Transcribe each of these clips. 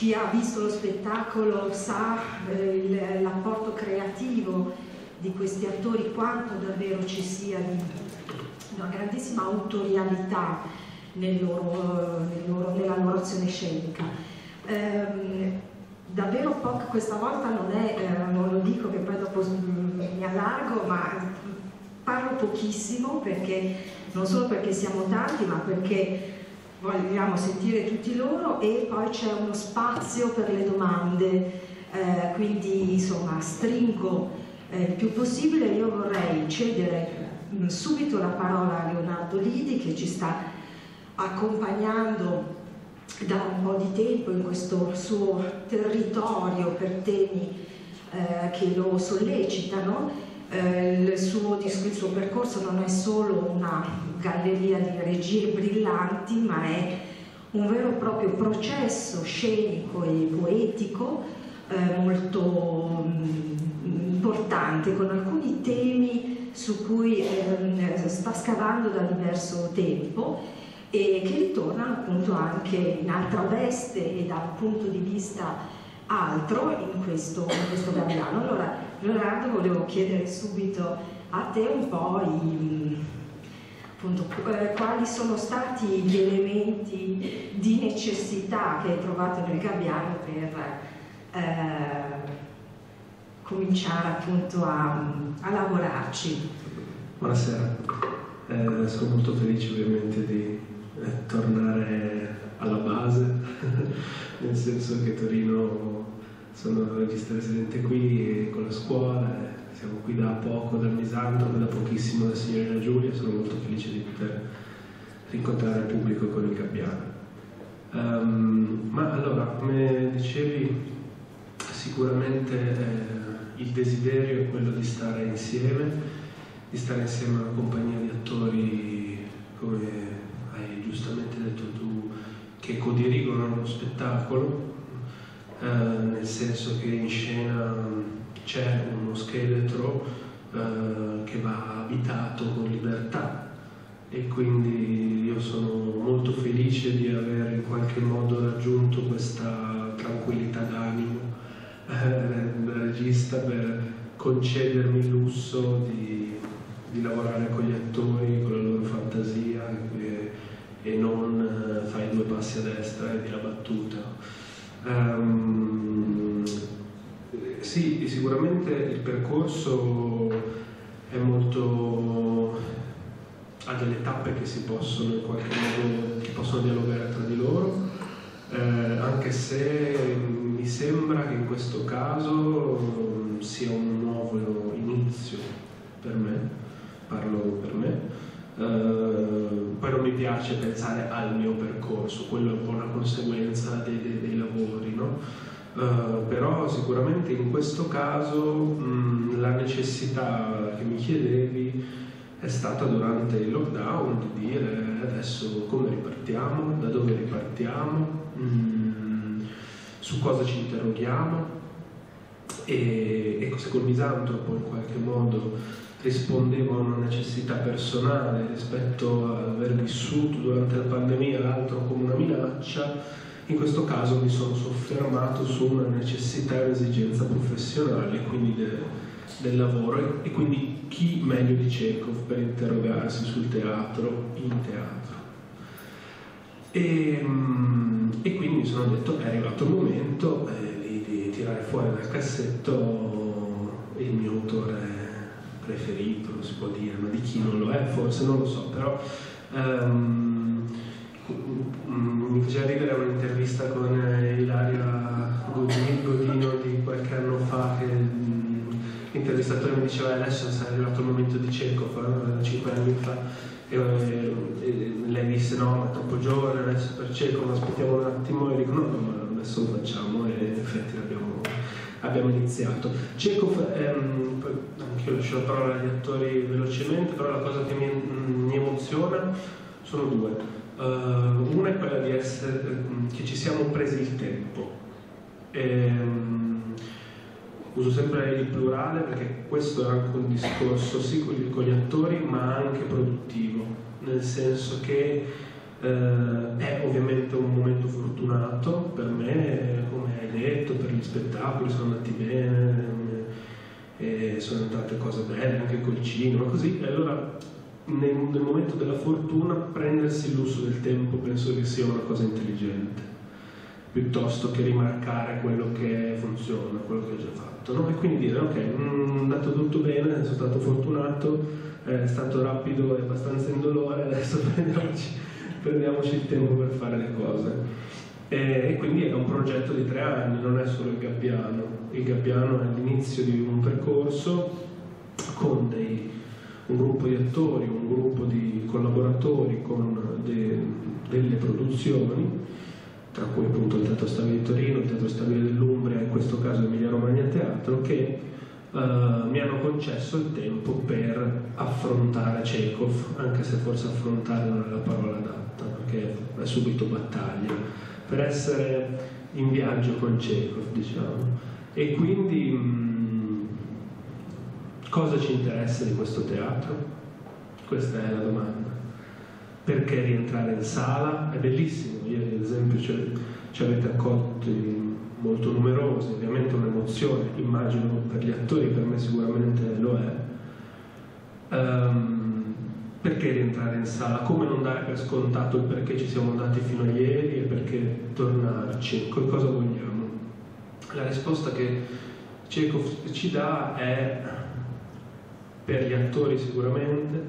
chi ha visto lo spettacolo sa eh, l'apporto creativo di questi attori quanto davvero ci sia una grandissima autorialità nel loro, nel loro, nella loro azione scenica. Ehm, davvero poco, questa volta non è, eh, non lo dico che poi dopo mi allargo, ma parlo pochissimo perché non solo perché siamo tanti, ma perché vogliamo sentire tutti loro e poi c'è uno spazio per le domande, eh, quindi insomma stringo eh, il più possibile, io vorrei cedere mh, subito la parola a Leonardo Lidi che ci sta accompagnando da un po' di tempo in questo suo territorio per temi eh, che lo sollecitano. Eh, il, suo, il, suo, percorso non è solo una galleria di regie brillanti, ma è un vero e proprio processo scenico e poetico eh, molto mh, mm, importante, con alcuni temi su cui ehm, sta scavando da diverso tempo e che ritornano appunto anche in altra veste e da un punto di vista altro in questo, in questo Gabbiano. Allora Leonardo volevo chiedere subito a te un po' i, appunto, eh, quali sono stati gli elementi di necessità che hai trovato nel Gabbiano per eh, cominciare appunto a, a lavorarci. Buonasera, eh, sono molto felice ovviamente di eh, tornare alla base, nel senso che Torino sono regista residente qui con la scuola, siamo qui da poco dal Misantropo, da pochissimo da signorina Giulia, sono molto felice di poter rincontrare il pubblico con il Gabbiano. Um, ma allora, come dicevi, sicuramente eh, il desiderio è quello di stare insieme, di stare insieme a una compagnia di attori come hai giustamente detto tu, che codirigono lo spettacolo, eh, nel senso che in scena c'è uno scheletro eh, che va abitato con libertà e quindi io sono molto felice di aver in qualche modo raggiunto questa tranquillità d'animo eh, da regista per concedermi il lusso di, di lavorare con gli attori, con la loro fantasia e, e non eh, fai due passi a destra e di la battuta. Um, sì, sicuramente il percorso è molto ha delle tappe che si possono in qualche modo che possono dialogare tra di loro, eh, anche se mi sembra che in questo caso sia un nuovo inizio per me, parlo per me. Uh, poi non mi piace pensare al mio percorso, quello è un po' una conseguenza dei, dei, dei lavori, no? Uh, però sicuramente in questo caso mh, la necessità che mi chiedevi è stata durante il lockdown di dire adesso come ripartiamo, da dove ripartiamo, mh, su cosa ci interroghiamo? E, e se col misantropo in qualche modo rispondevo a una necessità personale rispetto ad aver vissuto durante la pandemia l'altro come una minaccia, in questo caso mi sono soffermato su una necessità e un'esigenza professionale, quindi de, del lavoro e, quindi chi meglio di Chekhov per interrogarsi sul teatro in teatro. E, mm, e quindi mi sono detto è arrivato il momento eh, di, di tirare fuori dal cassetto il mio autore preferito, si può dire, ma di chi non lo è, forse non lo so, però um, mi faceva ridere un'intervista con Ilaria Godino di qualche anno fa che l'intervistatore mi diceva adesso è arrivato il momento di Chekhov, eh, 5 anni fa, e, e, lei disse no, ma è troppo giovane adesso per Chekhov, aspettiamo un attimo, e dico no, ma adesso lo facciamo e in effetti l'abbiamo abbiamo iniziato. Chekhov, ehm, anche io lascio la parola agli attori velocemente, però la cosa che mi, mi emoziona sono due. Uh, una è quella di essere, che ci siamo presi il tempo. Ehm, uso sempre il plurale perché questo è anche un discorso sì con gli attori ma anche produttivo, nel senso che eh, è ovviamente un momento fortunato per me, come hai detto, per gli spettacoli sono andati bene, e sono andate cose belle anche col cinema, così, e allora nel, nel momento della fortuna prendersi il lusso del tempo penso che sia una cosa intelligente piuttosto che rimarcare quello che funziona, quello che ho già fatto. No? E quindi dire, ok, mm, è andato tutto bene, sono stato fortunato, è stato rapido e abbastanza indolore, adesso prendiamoci, prendiamoci il tempo per fare le cose. E, e, quindi è un progetto di tre anni, non è solo il Gabbiano. Il Gabbiano è l'inizio di un percorso con dei, un gruppo di attori, un gruppo di collaboratori, con de, delle produzioni tra cui appunto il Teatro Stabile di Torino, il Teatro Stabile dell'Umbria, in questo caso Emilia Romagna Teatro, che uh, mi hanno concesso il tempo per affrontare Chekhov, anche se forse affrontare non è la parola adatta, perché è subito battaglia, per essere in viaggio con Chekhov, diciamo. E quindi mh, cosa ci interessa di questo teatro? Questa è la domanda perché rientrare in sala? È bellissimo, ieri ad esempio ci avete accolti molto numerosi, ovviamente un'emozione, immagino per gli attori, per me sicuramente lo è. Um, perché rientrare in sala? Come non dare per scontato il perché ci siamo andati fino a ieri e perché tornarci? Cosa vogliamo? La risposta che Chekhov ci dà è per gli attori sicuramente,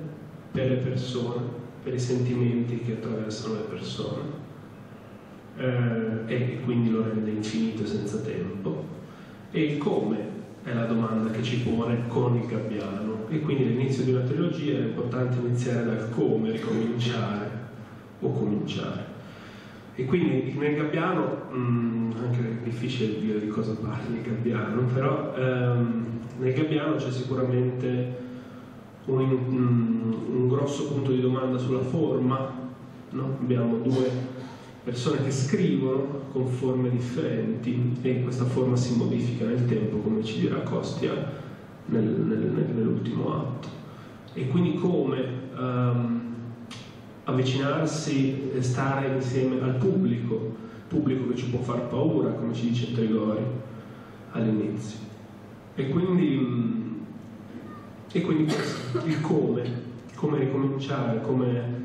per le persone, per i sentimenti che attraversano le persone eh, e quindi lo rende infinito e senza tempo e il come è la domanda che ci pone con il gabbiano e quindi all'inizio di una trilogia è importante iniziare dal come, ricominciare o cominciare e quindi nel gabbiano mh, mm, anche è difficile dire di cosa parli il gabbiano però ehm, nel gabbiano c'è sicuramente un, un, grosso punto di domanda sulla forma, no? abbiamo due persone che scrivono con forme differenti e questa forma si modifica nel tempo, come ci dirà Costia nel, nel, nell'ultimo atto. E quindi come um, avvicinarsi e stare insieme al pubblico, pubblico che ci può far paura, come ci dice Trigori all'inizio. E quindi e quindi questo, il come, come ricominciare, come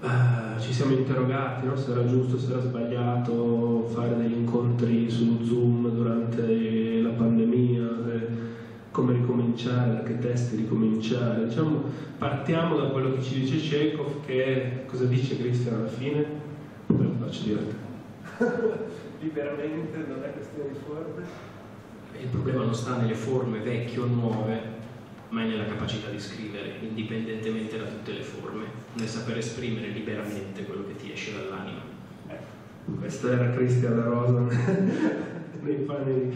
uh, ci siamo interrogati no? se era giusto, se era sbagliato fare degli incontri su Zoom durante la pandemia, come ricominciare, da che testi ricominciare. Diciamo, partiamo da quello che ci dice Chekhov, che cosa dice Cristian alla fine? Poi lo faccio dire a te. Liberamente, non è questione di forme. Il problema non sta nelle forme vecchie o nuove, ma è nella capacità di scrivere, indipendentemente da tutte le forme, nel saper esprimere liberamente quello che ti esce dall'anima. Eh, questa era Cristian La Rosa nei panni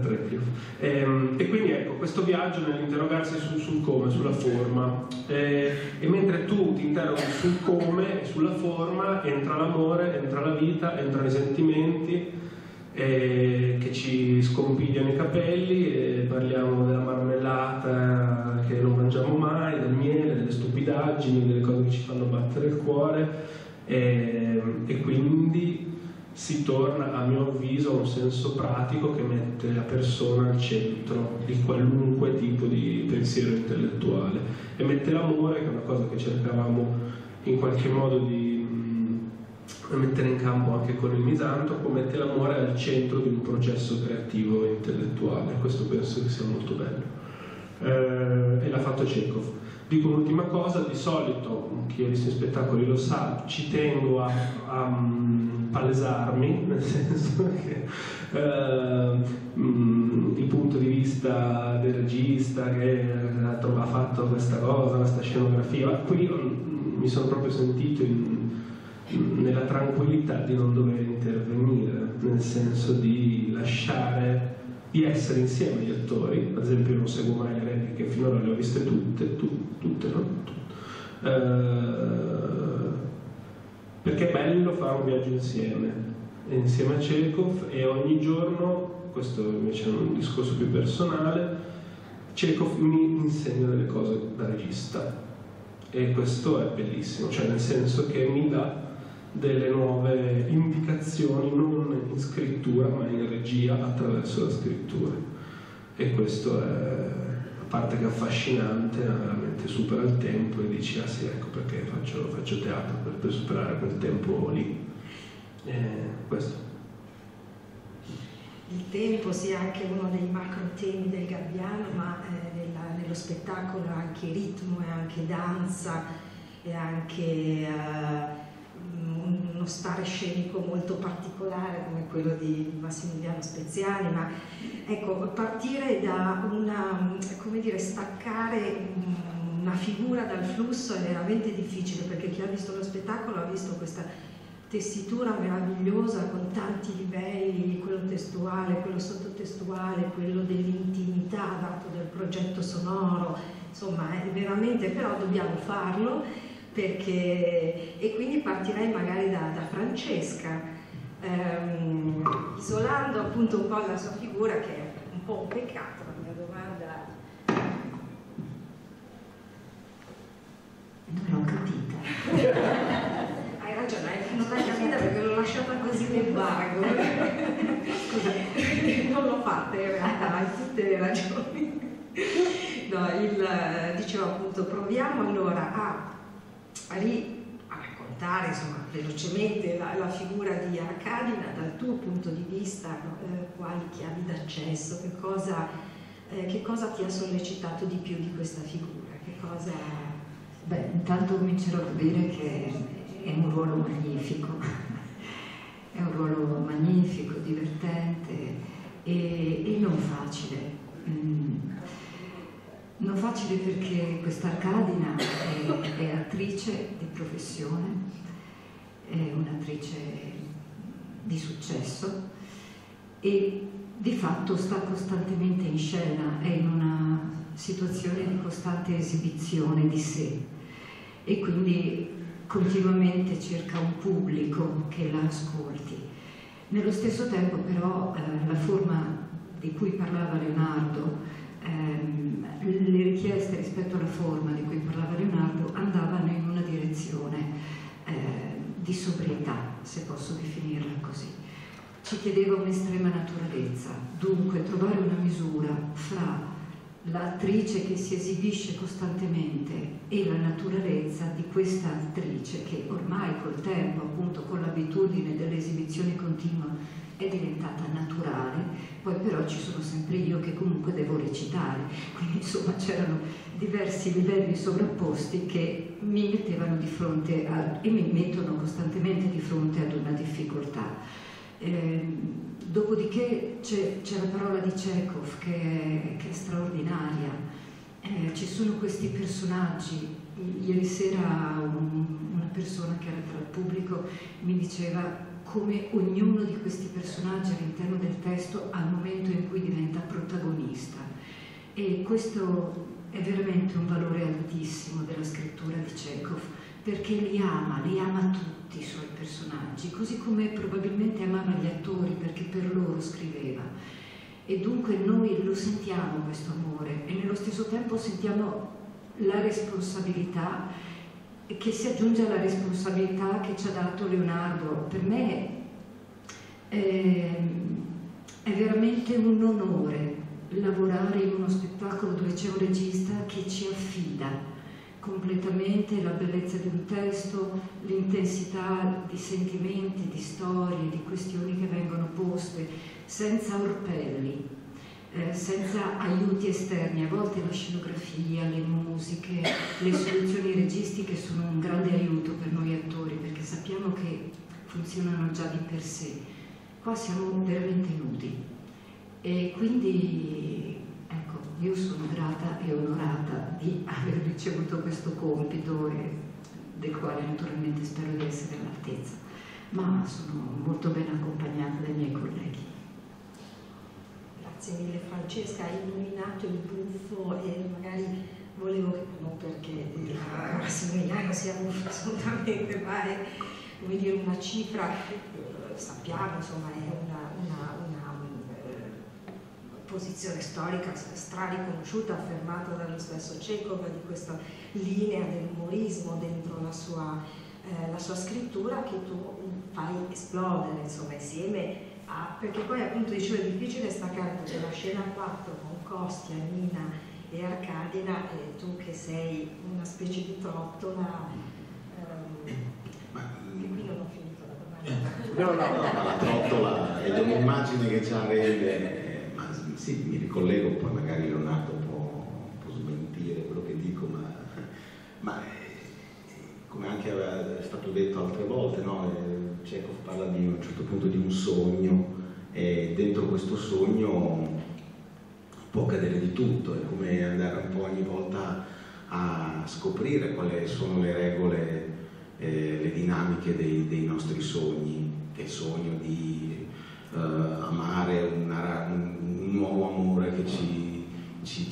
Treppio. E, ehm, e, quindi ecco, questo viaggio nell'interrogarsi sul, sul come, sulla forma, e, e, mentre tu ti interroghi sul come sulla forma, entra l'amore, entra la vita, entrano i sentimenti, eh, che ci scompigliano i capelli e parliamo della marmellata che non mangiamo mai, del miele, stupidaggini, delle cose che ci fanno battere il cuore e, e quindi si torna a mio avviso a un senso pratico che mette la persona al centro di qualunque tipo di pensiero intellettuale e mette l'amore che è una cosa che cercavamo in qualche modo di da mettere in campo anche con il misantropo, mette l'amore al centro di un processo creativo e intellettuale, questo penso che sia molto bello. Eh, e l'ha fatto Chekhov. Dico un'ultima cosa, di solito, chi ha visto i spettacoli lo sa, ci tengo a, a um, palesarmi, nel senso che uh, um, il punto di vista del regista che ha, fatto questa cosa, questa scenografia, qui um, mi sono proprio sentito in, nella tranquillità di non dover intervenire, nel senso di lasciare, di essere insieme agli attori, ad esempio non seguo mai le repliche, finora le ho viste tutte, tu, tutte, no? Tutte. Uh, perché è bello fare un viaggio insieme, insieme a Chekhov e ogni giorno questo invece è un discorso più personale, Chekhov mi insegna delle cose da regista e questo è bellissimo, cioè nel senso che mi dà delle nuove indicazioni non in scrittura ma in regia attraverso la scrittura. E questo è a parte che è affascinante veramente supera il tempo e dici ah sì ecco perché faccio, faccio teatro per, per, superare quel tempo lì. E questo. Il tempo sia anche uno dei macro temi del Gabbiano ma eh, nella, nello spettacolo anche ritmo e anche danza e anche eh, uno stare scenico molto particolare come quello di Massimiliano Speziani, ma ecco, partire da una, come dire, staccare una figura dal flusso è veramente difficile perché chi ha visto lo spettacolo ha visto questa tessitura meravigliosa con tanti livelli, quello testuale, quello sottotestuale, quello dell'intimità dato dal progetto sonoro, insomma è veramente, però dobbiamo farlo perché, e quindi partirei magari da, da Francesca, ehm, isolando appunto un po' la sua figura che è un po' un peccato, la mia domanda... Non l'ho capita. hai ragione, non l'hai capita perché l'ho lasciata così nel vago. Non l'ho fatta in realtà, hai tutte le ragioni. No, il, dicevo appunto, proviamo allora a lì a raccontare insomma, velocemente la, la, figura di Arcadina dal tuo punto di vista, eh, quali chiavi d'accesso, che cosa, eh, che cosa, ti ha sollecitato di più di questa figura? Che cosa... Beh, intanto comincerò a dire che è un ruolo magnifico, è un ruolo magnifico, divertente e, e non facile. Mm non facile perché questa Arcadina è, è attrice di professione, è un'attrice di successo e di fatto sta costantemente in scena, è in una situazione di costante esibizione di sé e quindi continuamente cerca un pubblico che la ascolti. Nello stesso tempo però eh, la forma di cui parlava Leonardo ehm, le richieste rispetto alla forma di cui parlava Leonardo andavano in una direzione eh, di sobrietà, se posso definirla così. Ci chiedeva un'estrema naturalezza, dunque trovare una misura fra l'attrice che si esibisce costantemente e la naturalezza di questa attrice che ormai col tempo, appunto con l'abitudine dell'esibizione continua, è diventata naturale, poi però ci sono sempre io che comunque devo recitare, quindi insomma c'erano diversi livelli sovrapposti che mi mettevano di fronte a, e mi mettono costantemente di fronte ad una difficoltà. Eh, dopodiché c'è, la parola di Chekhov che è, che è straordinaria, eh, ci sono questi personaggi, ieri sera un, una persona che era tra il pubblico mi diceva come ognuno di questi personaggi all'interno del testo al momento in cui diventa protagonista. E questo è veramente un valore altissimo della scrittura di Chekhov, perché li ama, li ama tutti i suoi personaggi, così come probabilmente amava gli attori perché per loro scriveva. E dunque noi lo sentiamo questo amore e nello stesso tempo sentiamo la responsabilità che si aggiunge alla responsabilità che ci ha dato Leonardo. Per me eh, è veramente un onore lavorare in uno spettacolo dove c'è un regista che ci affida completamente la bellezza di un testo, l'intensità di sentimenti, di storie, di questioni che vengono poste, senza orpelli, eh, senza aiuti esterni, a volte la scenografia, le musiche, le soluzioni registiche sono un grande aiuto per noi attori perché sappiamo che funzionano già di per sé. Qua siamo veramente nudi e quindi ecco, io sono grata e onorata di aver ricevuto questo compito e del quale naturalmente spero di essere all'altezza, ma sono molto ben accompagnata dai miei colleghi. Grazie mille Francesca, hai illuminato il buffo e magari volevo che, non perché Massimiliano sia buffo assolutamente, ma è come dire, una cifra, eh, sappiamo insomma, è una, una, una, posizione storica strariconosciuta affermata dallo stesso Chekhov di questa linea dell'umorismo dentro la sua, eh, la sua, scrittura che tu fai esplodere insomma insieme a perché poi appunto dicevo è difficile staccare perché la scena 4 con Costia, Nina e Arcadina e tu che sei una specie di trottola ehm, ma, e qui non ho finito la domanda no no no ma la trottola è un'immagine che ci rende sì, mi ricollego, poi magari Leonardo può, può smentire quello che dico, ma, ma eh, come anche è stato detto altre volte, no? Chekhov parla di, a un certo punto di un sogno e dentro questo sogno può accadere di tutto, è come andare un po' ogni volta a scoprire quali sono le regole, eh, le dinamiche dei, dei, nostri sogni, il sogno di eh, amare una, un, un nuovo amore che ci, ci,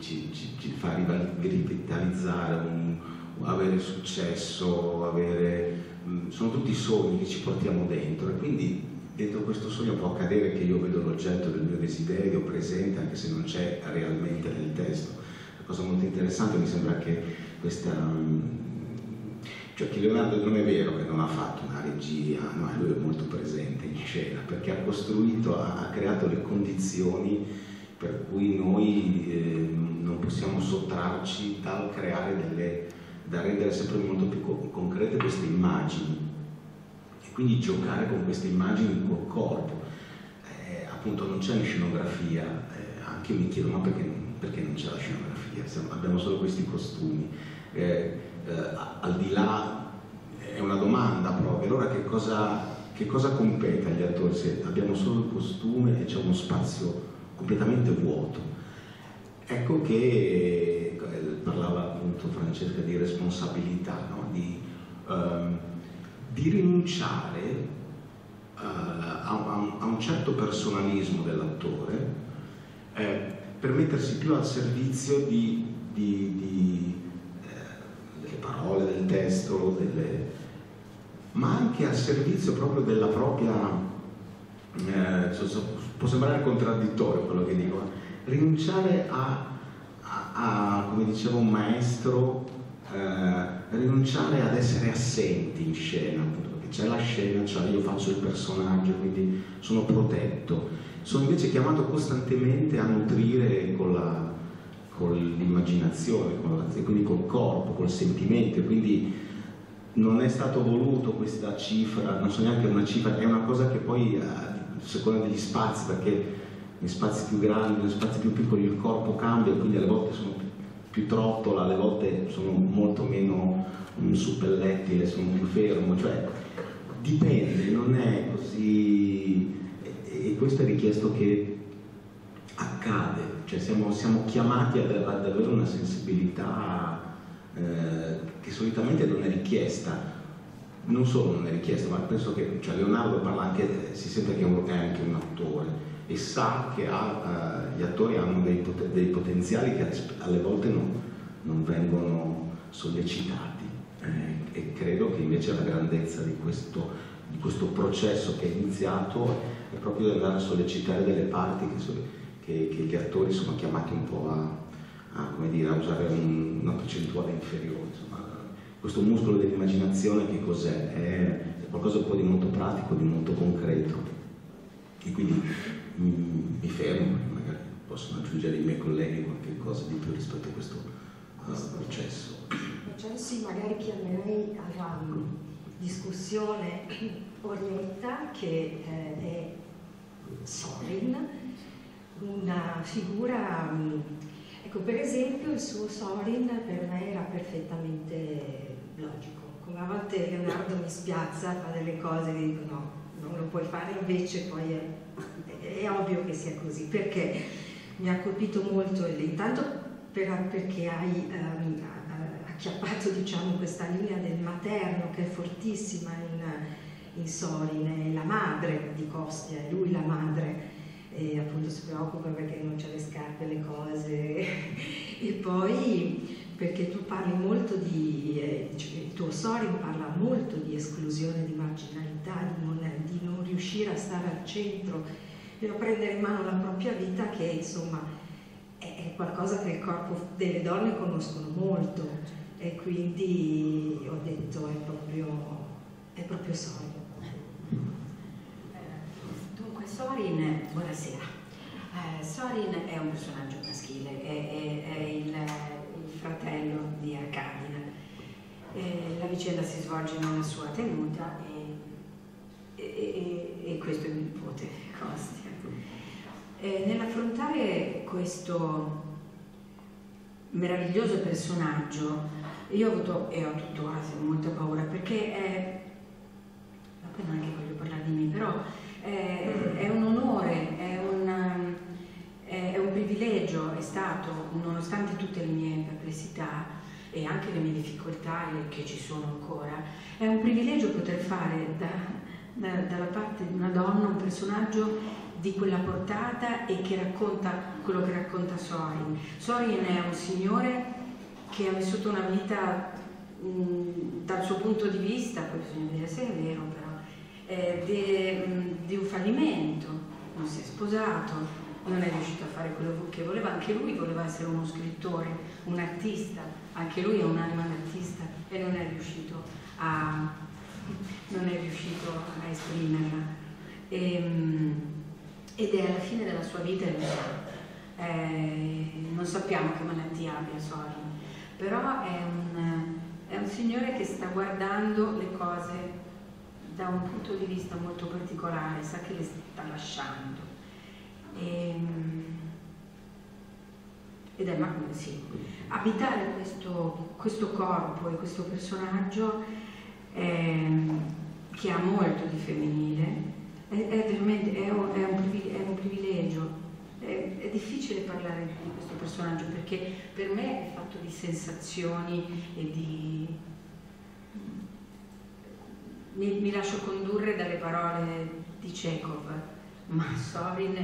ci, ci fa rivitalizzare, un, avere successo, avere, sono tutti sogni che ci portiamo dentro e quindi dentro questo sogno può accadere che io vedo l'oggetto del mio desiderio presente anche se non c'è realmente nel testo. La cosa molto interessante mi sembra che questa mm, cioè che Leonardo non è vero che non ha fatto una regia, no, lui è molto presente in scena perché ha costruito, ha, ha creato le condizioni per cui noi eh, non possiamo sottrarci dal creare delle, da rendere sempre molto più co concrete queste immagini e quindi giocare con queste immagini col corpo. Eh, appunto non c'è una scenografia, eh, anche io mi chiedo ma perché, perché non c'è la scenografia, abbiamo solo questi costumi. Eh, eh, al di là, è una domanda proprio, allora che cosa, che cosa compete agli attori se abbiamo solo il costume e c'è uno spazio completamente vuoto? Ecco che parlava appunto Francesca di responsabilità, no? di, um, di, rinunciare uh, a, un, a, un, certo personalismo dell'attore eh, per mettersi più al servizio di, di, di parole, del testo, delle... ma anche al servizio proprio della propria, eh, può sembrare contraddittorio quello che dico, rinunciare a, a, come diceva un maestro, eh, rinunciare ad essere assenti in scena, appunto, perché c'è la scena, cioè io faccio il personaggio, quindi sono protetto. Sono invece chiamato costantemente a nutrire con la, con l'immaginazione, quindi col corpo, col sentimento, quindi non è stato voluto questa cifra, non so neanche una cifra, è una cosa che poi eh, a seconda degli spazi, perché in spazi più grandi, in spazi più piccoli il corpo cambia, quindi alle volte sono più trottola, alle volte sono molto meno um, suppellettile, sono più fermo, cioè dipende, non è così, e, e questo è richiesto che accade, cioè siamo, siamo chiamati ad, avere una sensibilità eh, che solitamente non è richiesta, non solo non è richiesta, ma penso che cioè Leonardo parla anche, si sente che è anche un attore e sa che ha, eh, gli attori hanno dei, pot dei, potenziali che alle volte non, non vengono sollecitati eh, e credo che invece la grandezza di questo, di questo processo che è iniziato è proprio andare a sollecitare delle parti che sono che, che gli attori sono chiamati un po' a, a, dire, a usare un, una percentuale inferiore. Insomma, questo muscolo dell'immaginazione che cos'è? È, qualcosa poi di molto pratico, di molto concreto. E quindi mi, mi fermo, magari possono aggiungere i miei colleghi qualche cosa di più rispetto a questo uh, processo. Processi magari chiamerei alla discussione Orietta che eh, è Sorin una figura, mm, ecco per esempio il suo Sorin per me era perfettamente logico, come a volte Leonardo mi spiazza, fa delle cose che dico no, non lo puoi fare, invece poi è, è ovvio che sia così, perché mi ha colpito molto, intanto per, perché hai um, acchiappato diciamo, questa linea del materno che è fortissima in, in Sorin, è la madre di Costia, lui la madre. E appunto si preoccupa perché non c'è le scarpe, le cose. E poi perché tu parli molto di, cioè, il tuo storia parla molto di esclusione, di marginalità, di non, di non riuscire a stare al centro a prendere in mano la propria vita che insomma è qualcosa che il corpo delle donne conoscono molto e quindi ho detto è proprio, è proprio Sorin. Dunque Sorin, buonasera. Eh, Sorin è un personaggio maschile, è, è, è il, il, fratello di Arcadina. Eh, la vicenda si svolge una sua tenuta e, e, e questo è il nipote Costi. Eh, nell'affrontare questo meraviglioso personaggio, io ho avuto e ho tuttora molta paura perché è, appena anche voglio parlare di me, però è, è un onore, è un, è un privilegio, è stato, nonostante tutte le mie perplessità e anche le mie difficoltà che ci sono ancora, è un privilegio poter fare da, da, dalla parte di una donna un personaggio di quella portata e che racconta quello che racconta Sorin. Sorin è un signore che ha vissuto una vita mh, dal suo punto di vista, poi bisogna vedere se è vero però, eh, di, di un fallimento, non si è sposato, non è riuscito a fare quello che voleva, anche lui voleva essere uno scrittore, un artista, anche lui è un'anima d'artista e non è riuscito a, non è riuscito a esprimerla. E, ehm, ed è alla fine della sua vita eh, non sappiamo che malattia abbia Sorin, però è un, è un signore che sta guardando le cose da un punto di vista molto particolare, sa che le sta lasciando. E, ehm, ed è ma sì. Abitare questo, questo, corpo e questo personaggio eh, che ha molto di femminile è, è veramente è un, è un, privilegio, è. È, difficile parlare di questo personaggio perché per me è fatto di sensazioni e di... Mi, mi lascio condurre dalle parole di Chekhov, ma Sorin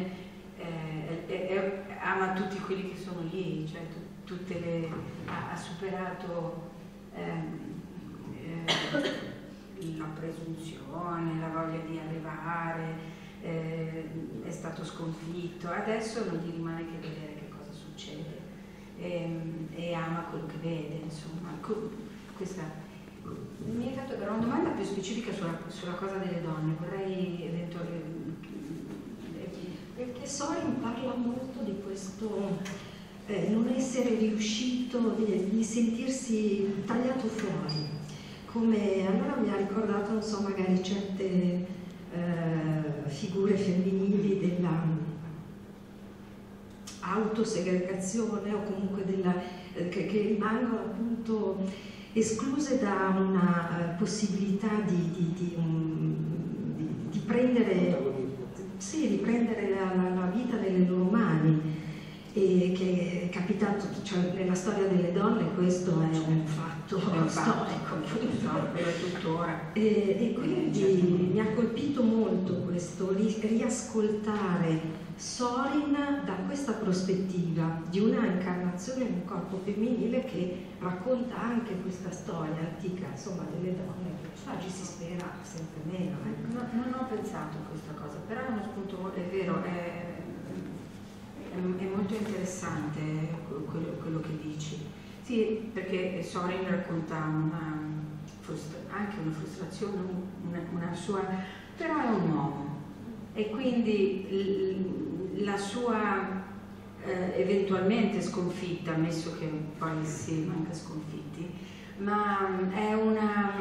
eh, ama tutti quelli che sono lì, cioè tutte le, ha, ha superato ehm, eh, la presunzione, la voglia di arrivare, eh, è stato sconfitto, adesso non gli rimane che vedere che cosa succede. E, ehm, e ama quello che vede, insomma. Questa, mi hai fatto però una domanda più specifica sulla, sulla cosa delle donne, vorrei eventualmente... Perché Sorin parla molto di questo eh, non essere riuscito, di, di sentirsi tagliato fuori come allora mi ha ricordato, non so, magari certe eh, figure femminili della autosegregazione o comunque della, eh, che, che, rimangono appunto escluse da una uh, possibilità di, di, di, um, di, prendere, sì, prendere la, la, la vita nelle loro mani e che è capitato, cioè nella storia delle donne questo è un fatto storico, tuttora. E, e quindi mi ha colpito molto questo riascoltare Sorin da questa prospettiva di una incarnazione di un corpo femminile che racconta anche questa storia antica, insomma, delle donne che oggi si spera sempre meno. Ecco. No, non ho pensato a questa cosa, però è uno spunto, è vero, è è molto interessante quello, quello, che dici. Sì, perché Sorin racconta una, anche una frustrazione, una, una sua, però è un uomo e quindi la sua eh, eventualmente sconfitta, ammesso che poi si manca sconfitti, ma è una,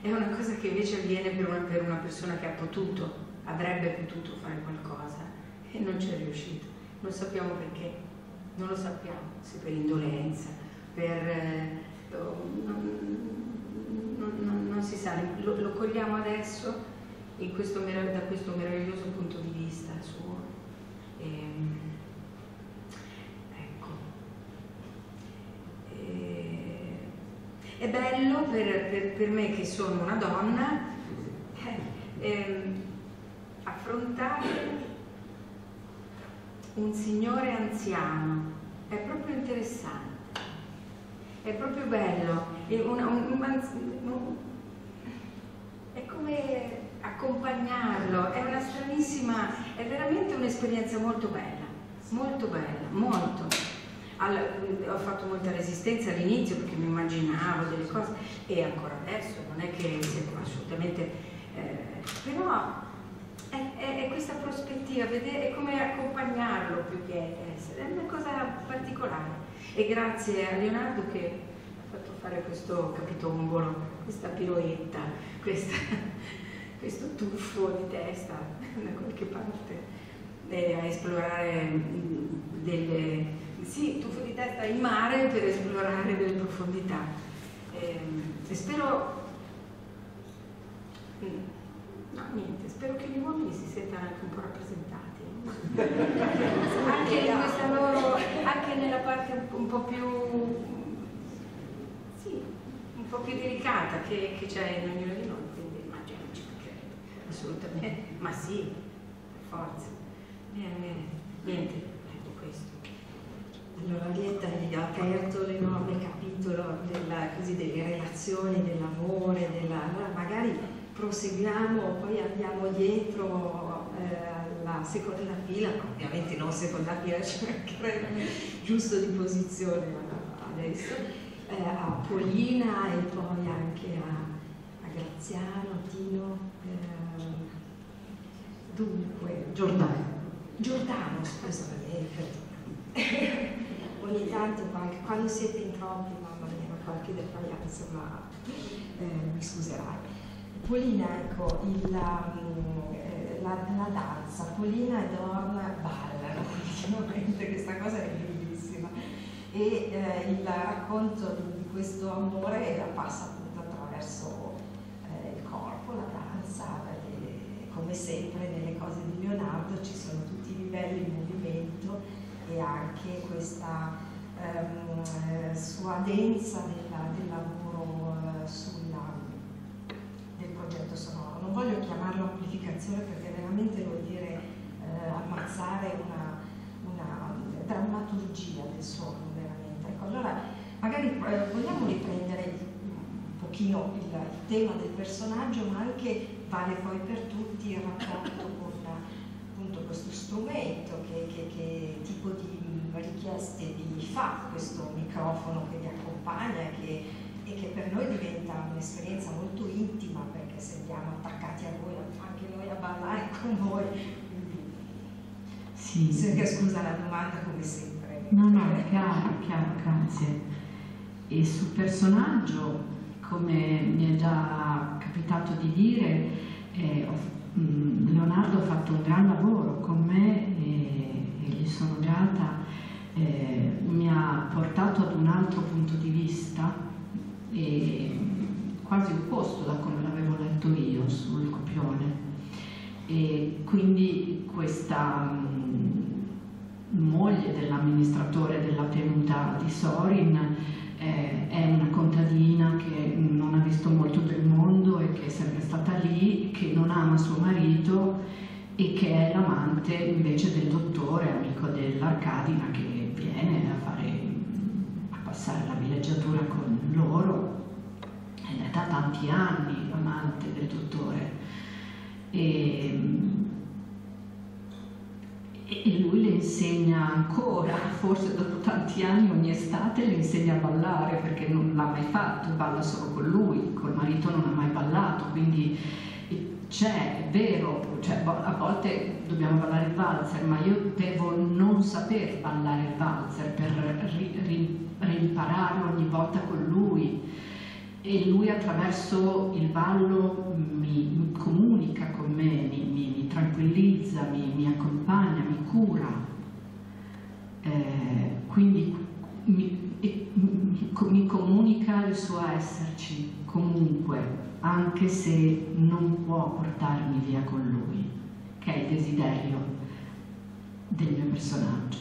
è una, cosa che invece avviene per una, per una persona che ha potuto, avrebbe potuto fare qualcosa e non ci è riuscito non sappiamo perché, non lo sappiamo, se per indolenza, per... Eh, non, non, non, si sa, lo, lo cogliamo adesso questo, da questo meraviglioso punto di vista suo. E, ehm, ecco. E, è bello per, per, per, me che sono una donna eh, eh, affrontare un signore anziano, è proprio interessante, è proprio bello. Un, un, un, è come accompagnarlo, è una stranissima, è veramente un'esperienza molto bella, molto bella, molto. All, ho fatto molta resistenza all'inizio perché mi immaginavo delle cose. E ancora adesso non è che sia assolutamente eh, però è, è, è, questa prospettiva vedere, come accompagnarlo più che essere è una cosa particolare e grazie a Leonardo che ha fatto fare questo capitombolo questa piroetta questa, questo tuffo di testa da qualche parte e a esplorare delle sì, tuffo di testa in mare per esplorare delle profondità. E, ehm, e spero, no niente, spero che gli uomini si sentano anche un po' rappresentati. anche, loro, anche nella parte un po' più, sì, un po' più delicata che, c'è in ognuno di noi, quindi immaginiamoci perché assolutamente, ma sì, per forza. Bene, bene, niente. Allora Arietta ha aperto l'enorme capitolo della, così, delle relazioni, dell'amore, della... magari proseguiamo, poi andiamo dietro eh, alla seconda fila, ovviamente non seconda fila, ci mancherebbe giusto di posizione adesso, eh, a Polina e poi anche a, a Graziano, Tino, eh, dunque Giordano. Giordano, scusami, eh, ogni tanto qualche, quando siete in troppi, mamma mia, qualche defaglianza, ma eh, mi scuserai. Polina, ecco, il, um, eh, la, la, danza, Polina e Dorn ballano continuamente, questa cosa è bellissima. E eh, il racconto di, di, questo amore passa appunto attraverso eh, il corpo, la danza, e, come sempre nelle cose di Leonardo ci sono tutti i livelli di movimento e anche questa ehm, suadenza della, del lavoro eh, del progetto sonoro. Non voglio chiamarlo amplificazione perché veramente vuol dire eh, ammazzare una, una, drammaturgia del suono, veramente. Ecco, allora magari eh, vogliamo riprendere un pochino il, il tema del personaggio, ma anche vale poi per tutti il rapporto con appunto questo strumento, che, che, che tipo di richieste vi fa questo microfono che vi accompagna che, e che per noi diventa un'esperienza molto intima sentiamo attaccati a voi, anche noi a ballare con voi. Sì. Scusa la domanda come sempre. No, no, è chiaro, chiaro, grazie. E sul personaggio, come mi è già capitato di dire, eh, Leonardo ha fatto un gran lavoro con me e, e gli sono grata, eh, mi ha portato ad un altro punto di vista e, quasi opposto da come l'avevo letto io sul copione. E quindi questa mm, moglie dell'amministratore della tenuta di Sorin eh, è una contadina che non ha visto molto del mondo e che è sempre stata lì, che non ama suo marito e che è l'amante invece del dottore, amico dell'Arcadina, che viene a, fare, a passare la villeggiatura con loro da tanti anni amante del dottore. E, e lui le insegna ancora, forse dopo tanti anni ogni estate le insegna a ballare perché non l'ha mai fatto, balla solo con lui, col marito non ha mai ballato, quindi c'è, è vero, cioè, a volte dobbiamo ballare il valzer, ma io devo non saper ballare il valzer per ri, ri, rimpararlo ogni volta con lui e lui attraverso il ballo mi, mi comunica con me, mi, mi, mi tranquillizza, mi, accompagna, mi cura. Eh, quindi mi, comunica il suo esserci comunque, anche se non può portarmi via con lui, che è il desiderio del mio personaggio.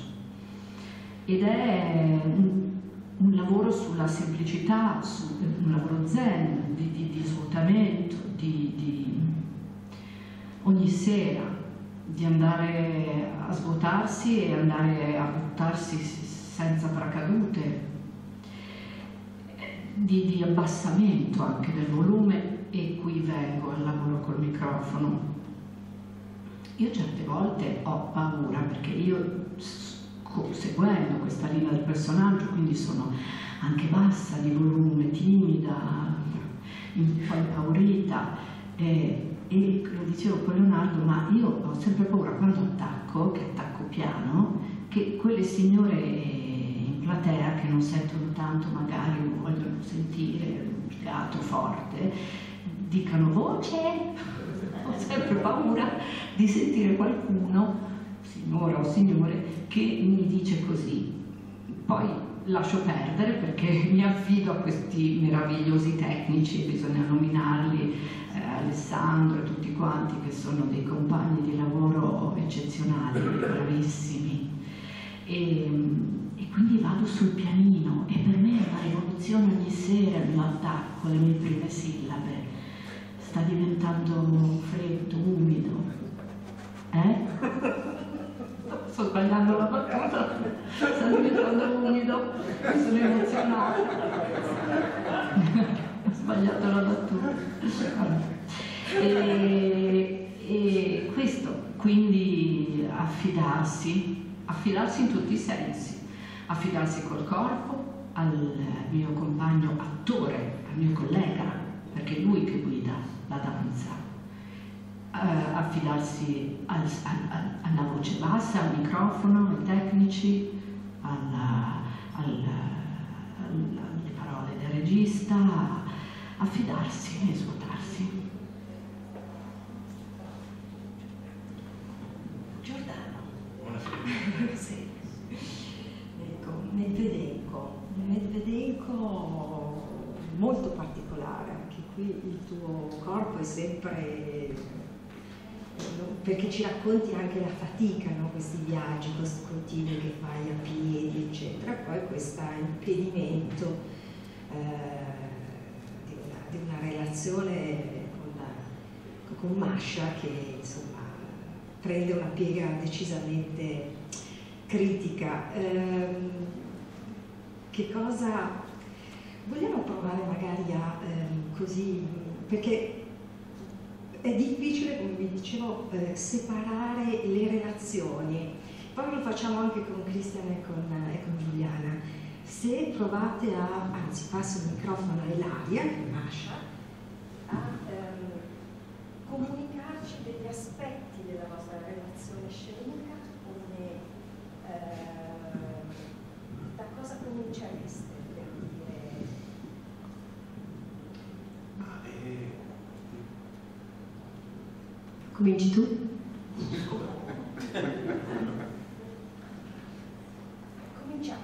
Ed è un lavoro sulla semplicità, su, un lavoro zen, di, di, di svuotamento, di, di, ogni sera di andare a svuotarsi e andare a buttarsi senza paracadute. di, di abbassamento anche del volume e qui vengo al lavoro col microfono. Io certe volte ho paura perché io seguendo questa linea del personaggio, quindi sono anche bassa di volume, timida, impaurita e, e lo dicevo con Leonardo, ma io ho sempre paura quando attacco, che attacco piano, che quelle signore in platea che non sentono tanto magari, non vogliono sentire un teatro forte, dicano voce, ho sempre paura di sentire qualcuno, signora o signore, che mi dice così. Poi lascio perdere perché mi affido a questi meravigliosi tecnici, bisogna nominarli, eh, Alessandro e tutti quanti che sono dei compagni di lavoro eccezionali, bravissimi. E, e quindi vado sul pianino e per me è una rivoluzione ogni sera mio attacco, le mie prime sillabe. Sta diventando freddo, umido. Eh? sto sbagliando la battuta, sta diventando umido, sono emozionata. Ho sbagliato la battuta. E, e questo, quindi affidarsi, affidarsi in tutti i sensi, affidarsi col corpo, al mio compagno attore, al mio collega, perché è lui che guida la danza affidarsi al, al, alla voce bassa, al microfono, ai tecnici, alla, al, alle parole del regista, affidarsi e svuotarsi. Giordano. Buonasera. sì. Ecco, Medvedenko. Medvedenko molto particolare, anche qui il tuo corpo è sempre perché ci racconti anche la fatica, no? questi viaggi continui che fai a piedi, eccetera, poi questo impedimento eh, di, una, di, una, relazione con, la, con Masha che insomma prende una piega decisamente critica. Eh, che cosa vogliamo provare magari a eh, così, perché è difficile, come vi dicevo, eh, separare le relazioni. Poi lo facciamo anche con Cristian e con, e con Giuliana. Se provate a, anzi passo il microfono a Elaria, che Masha, a ehm, comunicarci degli aspetti della vostra relazione scenica, come eh, da cosa comincereste per dire? Ma, eh Cominci tu? Cominciamo,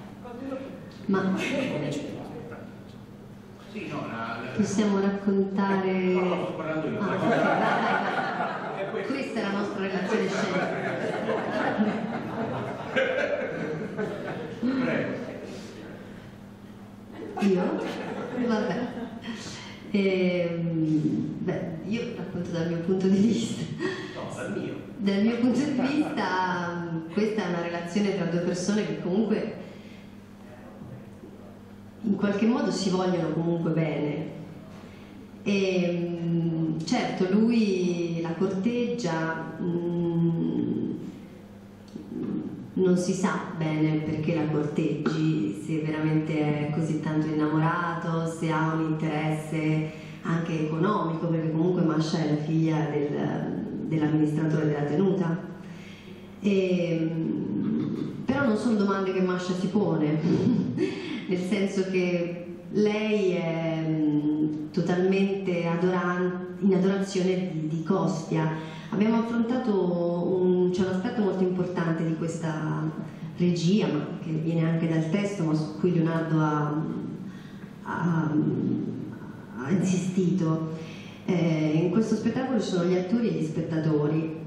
Ma sì, no, la, la, possiamo raccontare... No, no, sto parlando io. Ah, vai. Questa è la nostra relazione scenica. Prego. Io? Vabbè. Ehm, beh, io racconto dal mio punto di vista. No, dal mio. Dal mio punto di vista questa è una relazione tra due persone che comunque in qualche modo si vogliono comunque bene. E, ehm, certo, lui la corteggia, mh, non si sa bene perché la corteggi, se veramente è così tanto innamorato, se ha un interesse anche economico, perché comunque Masha è la figlia del, dell'amministratore della tenuta. E, però non sono domande che Masha si pone, nel senso che lei è totalmente in adorazione di, di Costia Abbiamo affrontato c'è un aspetto molto importante di questa regia, che viene anche dal testo, ma su cui Leonardo ha, ha, ha insistito. Eh, in questo spettacolo ci sono gli attori e gli spettatori.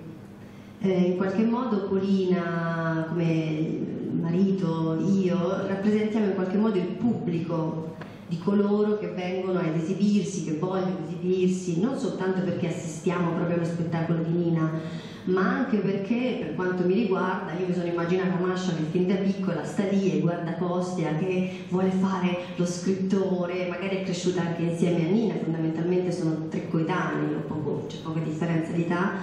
Eh, in qualche modo Polina, come marito, io, rappresentiamo in qualche modo il pubblico di coloro che vengono ad esibirsi, che vogliono esibirsi, non soltanto perché assistiamo proprio allo spettacolo di Nina, ma anche perché per quanto mi riguarda io mi sono immaginata Masha che fin da piccola sta lì e guarda Costia che vuole fare lo scrittore, magari è cresciuta anche insieme a Nina, fondamentalmente sono tre coetanei, c'è poca differenza di età,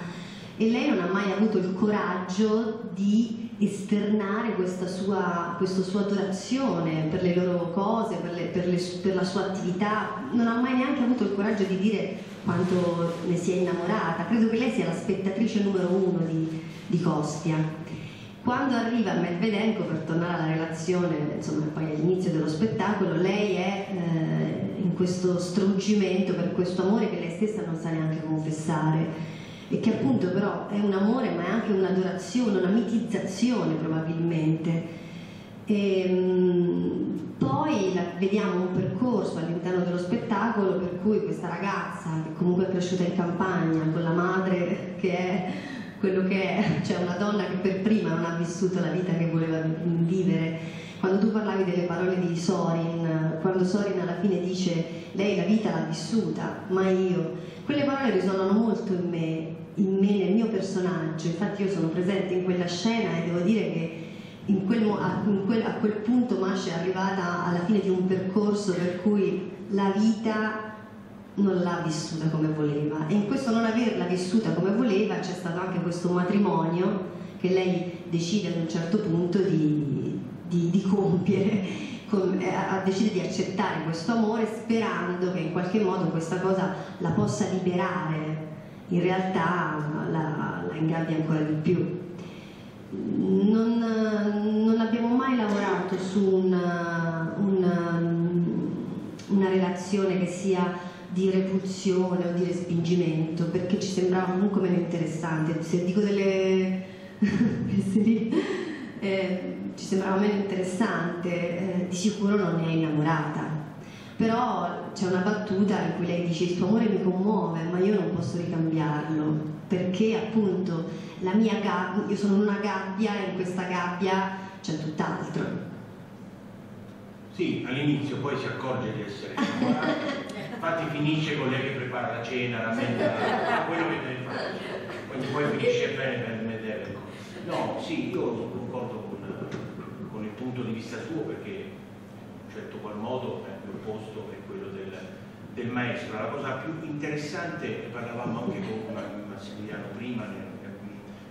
e lei non ha mai avuto il coraggio di esternare questa sua, questa sua adorazione per le loro cose, per, le, per, le, per, la sua attività, non ha mai neanche avuto il coraggio di dire quanto ne si è innamorata. Credo che lei sia la spettatrice numero uno di, di Costia. Quando arriva Medvedenko, per tornare alla relazione, insomma poi all'inizio dello spettacolo, lei è eh, in questo struggimento per questo amore che lei stessa non sa neanche confessare e che appunto però è un amore ma è anche un'adorazione, una mitizzazione probabilmente. E, ehm, poi la, vediamo un percorso all'interno dello spettacolo per cui questa ragazza che comunque è cresciuta in campagna con la madre che è quello che è, cioè una donna che per prima non ha vissuto la vita che voleva vivere. Quando tu parlavi delle parole di Sorin, quando Sorin alla fine dice lei la vita l'ha vissuta, ma io, quelle parole risuonano molto in me in me, nel mio personaggio, infatti io sono presente in quella scena e devo dire che in quel, a, quel, a, quel, punto Masha è arrivata alla fine di un percorso per cui la vita non l'ha vissuta come voleva. E in questo non averla vissuta come voleva c'è stato anche questo matrimonio che lei decide ad un certo punto di, di, di compiere, con, eh, decide di accettare questo amore sperando che in qualche modo questa cosa la possa liberare in realtà la, la ingabbia ancora di più. Non, non, abbiamo mai lavorato su una, una, una, relazione che sia di repulsione o di respingimento perché ci sembrava comunque meno interessante. Se dico delle eh, ci sembrava meno interessante, eh, di sicuro non ne è innamorata però c'è una battuta in cui lei dice il suo amore mi commuove ma io non posso ricambiarlo perché appunto la mia gabbia, io sono in una gabbia e in questa gabbia c'è tutt'altro. Sì, all'inizio poi si accorge di essere innamorata, infatti finisce con lei che prepara la cena, la menta, quello che deve fare, quindi poi finisce bene per vedere. No, sì, io concordo con, con il punto di vista suo perché in certo qual modo è opposto è quello del, del, maestro. La cosa più interessante, parlavamo anche con Massimiliano prima,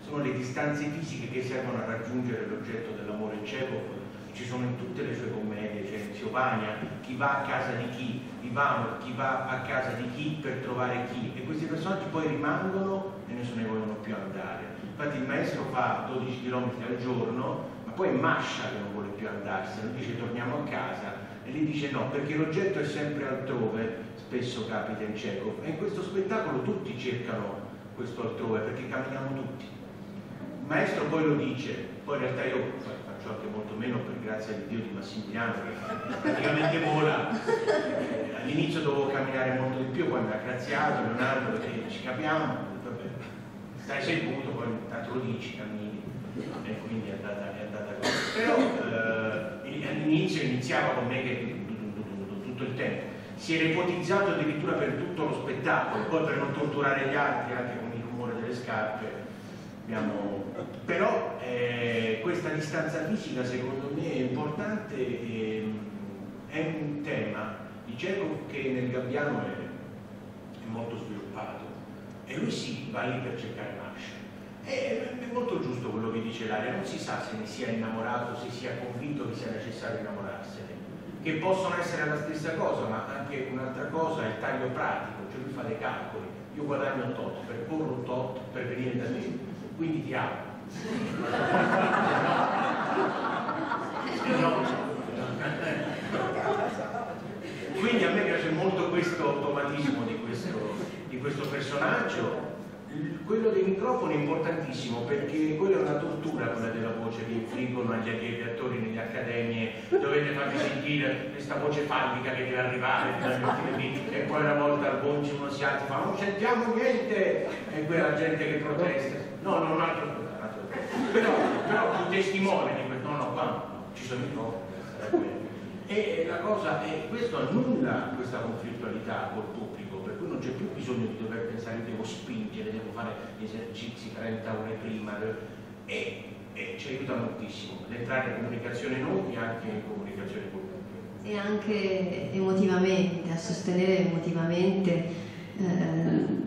sono le distanze fisiche che servono a raggiungere l'oggetto dell'amore Chekhov ci sono in tutte le sue commedie, c'è in Ziopania, chi va a casa di chi, Ivano, chi va a casa di chi per trovare chi e questi personaggi poi rimangono e non se ne vogliono più andare. Infatti il maestro fa 12 km al giorno, ma poi Mascia che non vuole più andarsene, dice torniamo a casa. E gli dice no, perché l'oggetto è sempre altrove, spesso capita in cieco, e in questo spettacolo tutti cercano questo altrove, perché camminiamo tutti. Il maestro poi lo dice, poi in realtà io faccio anche molto meno per grazia di Dio di Massimiliano, che praticamente vola, all'inizio dovevo camminare molto di più, mi ha graziato Leonardo perché ci capiamo, stai seduto, poi tanto lo dici, cammini, e quindi è andata, è andata così. Però, eh, all'inizio iniziava con me che tutto il tempo. Si era ipotizzato addirittura per tutto lo spettacolo poi per non torturare gli altri anche con il rumore delle scarpe abbiamo... però eh, questa distanza fisica secondo me è importante e, è un tema. Di Chekhov che nel Gabbiano è, è molto sviluppato e lui sì va lì per cercare Masha. È, è molto giusto quello che dice Laria, non si sa se ne sia innamorato, se sia convinto che sia necessario innamorarsene, che possono essere la stessa cosa, ma anche un'altra cosa è il taglio pratico, cioè lui fa dei calcoli, io guadagno un tot, per porre un tot per venire da te, quindi ti amo. quindi a me piace molto questo automatismo di di questo personaggio quello dei microfoni è importantissimo perché quella è una tortura quella della voce che infliggono agli allievi attori nelle accademie. Dovete farvi sentire questa voce fallica che deve arrivare e poi una volta al bonci uno si alza e fa non sentiamo niente! E quella gente che protesta. No, no, un altro, altro. Però, però tu testimone di questo no, no, qua ci sono i microfoni. E la cosa è questo annulla questa conflittualità col pubblico non c'è più bisogno di dover pensare devo spingere, devo fare gli esercizi 30 ore prima e, e ci aiuta moltissimo. Ad entrare in comunicazione noi e anche in comunicazione politica. E anche emotivamente, a sostenere emotivamente. Eh,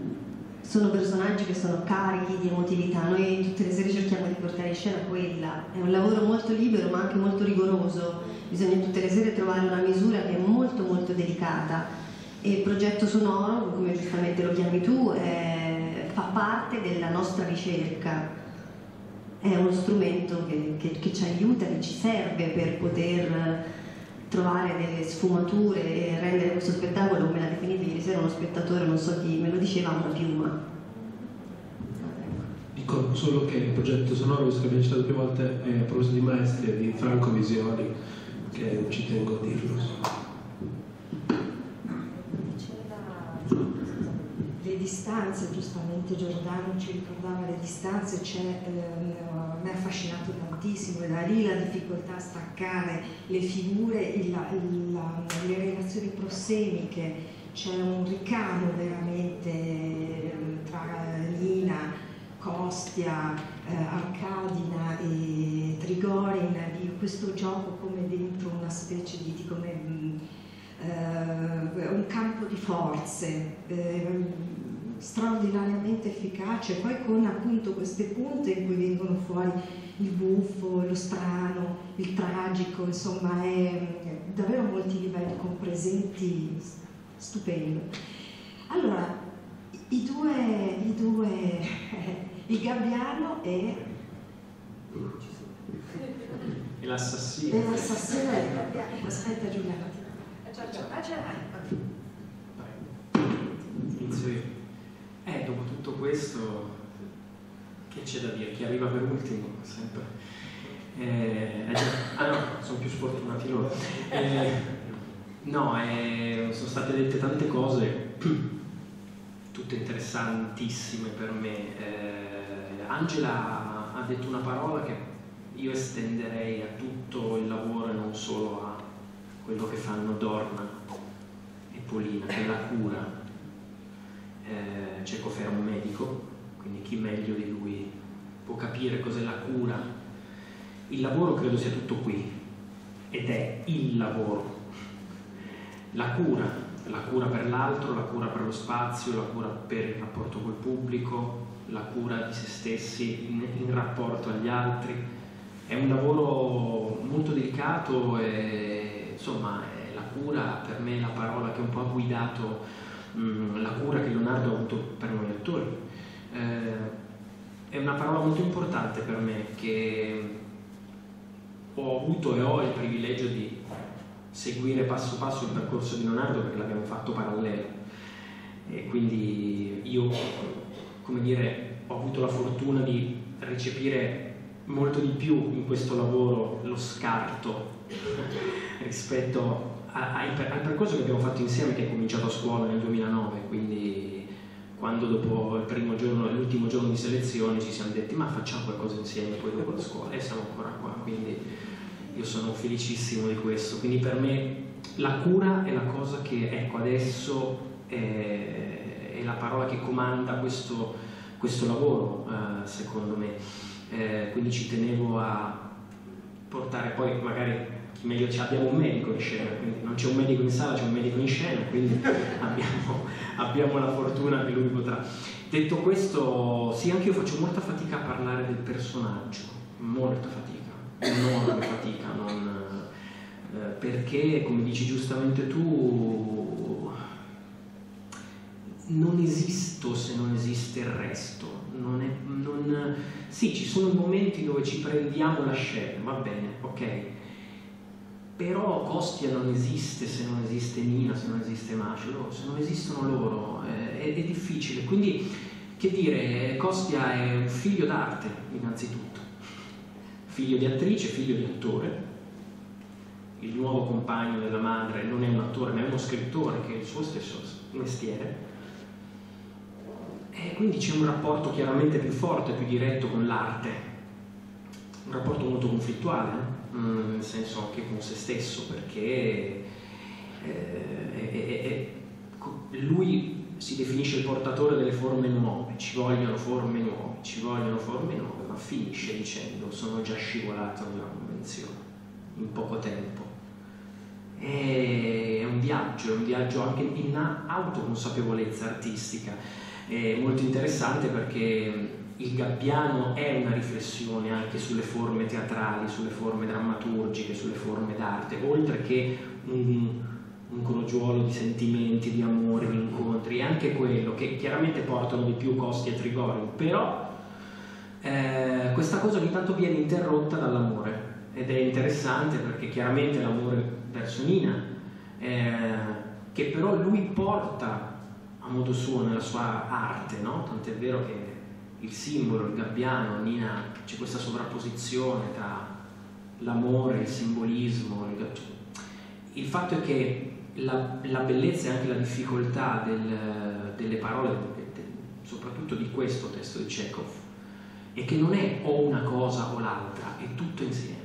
sono personaggi che sono carichi di emotività, noi tutte le sere cerchiamo di portare in scena quella, è un lavoro molto libero ma anche molto rigoroso, bisogna tutte le sere trovare una misura che è molto molto delicata il progetto sonoro, come giustamente lo chiami tu, è, fa parte della nostra ricerca, è uno strumento che, che, che ci aiuta, che ci serve per poter trovare delle sfumature e rendere questo spettacolo, come l'ha definito ieri sera uno spettatore, non so chi me lo diceva, una piuma. Dico solo che il progetto sonoro, visto che abbiamo citato più volte, è a proposito di maestri, di Franco Visioli, che ci tengo a dirlo. le distanze, giustamente Giordano ci ricordava le distanze, ehm, mi ha affascinato tantissimo, da lì la difficoltà a staccare le figure, il, il, le relazioni prossemiche, c'è un ricamo veramente ehm, tra Nina, Costia, eh, Arcadina e Trigorin, di questo gioco come dentro una specie di, di come, mh, eh, un campo di forze. Eh, straordinariamente efficace, poi con appunto queste punte in cui vengono fuori il buffo, lo strano, il tragico, insomma è, è davvero molti livelli compresenti, stupendo. Allora, i due, i due il gabbiano e... E l'assassino. E l'assassino è il gabbiano. Aspetta Giuliano. Ah, ce l'hai. Inizio io. Eh, dopo tutto questo, che c'è da dire? Chi arriva per ultimo, sempre. Eh, eh, ah no, sono più sfortunati loro. Eh, no, eh, sono state dette tante cose, tutte interessantissime per me. Eh, Angela ha detto una parola che io estenderei a tutto il lavoro e non solo a quello che fanno Dorna e Polina, che è la cura eh, Cecofè era un medico, quindi chi meglio di lui può capire cos'è la cura. Il lavoro credo sia tutto qui ed è il lavoro. La cura, la cura per l'altro, la cura per lo spazio, la cura per il rapporto col pubblico, la cura di se stessi in, in rapporto agli altri. È un lavoro molto delicato e insomma la cura per me è la parola che un po' ha guidato Mm, la cura che Leonardo ha avuto per noi attori. Eh, è una parola molto importante per me che ho avuto e ho il privilegio di seguire passo passo il percorso di Leonardo perché l'abbiamo fatto parallelo e quindi io come dire ho avuto la fortuna di recepire molto di più in questo lavoro lo scarto rispetto al percorso che abbiamo fatto insieme che è cominciato a scuola nel 2009, quindi quando dopo il primo giorno, l'ultimo giorno di selezione ci siamo detti ma facciamo qualcosa insieme poi dopo la scuola? E siamo ancora qua, quindi io sono felicissimo di questo, quindi per me la cura è la cosa che ecco adesso è, è la parola che comanda questo, questo lavoro eh, secondo me, eh, quindi ci tenevo a portare poi magari meglio abbiamo un medico in scena, quindi non c'è un medico in sala, c'è un medico in scena, quindi abbiamo, abbiamo, la fortuna che lui potrà. Detto questo, sì, anche io faccio molta fatica a parlare del personaggio, molta fatica, enorme fatica, non, eh, perché come dici giustamente tu, non esisto se non esiste il resto. Non è, non, sì, ci sono momenti dove ci prendiamo la scena, va bene, ok, però Costia non esiste se non esiste Nina, se non esiste Macio, se non esistono loro eh, è, è, difficile. Quindi, che dire, Costia è un figlio d'arte, innanzitutto, figlio di attrice, figlio di attore. Il nuovo compagno della madre non è un attore, ma è uno scrittore che è il suo stesso mestiere. E quindi c'è un rapporto chiaramente più forte, più diretto con l'arte, un rapporto molto conflittuale. Mm, nel senso anche con se stesso, perché eh, lui si definisce il portatore delle forme nuove, ci vogliono forme nuove, ci vogliono forme nuove, ma finisce dicendo sono già scivolato nella convenzione in poco tempo. È un viaggio, è un viaggio anche in autoconsapevolezza artistica, è molto interessante perché il Gabbiano è una riflessione anche sulle forme teatrali, sulle forme drammaturgiche, sulle forme d'arte, oltre che un, un crogiuolo di sentimenti, di amore, di incontri, è anche quello che chiaramente portano di più costi a Trigorin, però eh, questa cosa ogni tanto viene interrotta dall'amore ed è interessante perché chiaramente l'amore verso Nina, eh, che però lui porta a modo suo nella sua arte, no? tant'è vero che il simbolo, il gabbiano, Nina, c'è questa sovrapposizione tra l'amore, il simbolismo, il, il fatto è che la, la, bellezza e anche la difficoltà del, delle parole, soprattutto di questo testo di Chekhov, è che non è o una cosa o l'altra, è tutto insieme.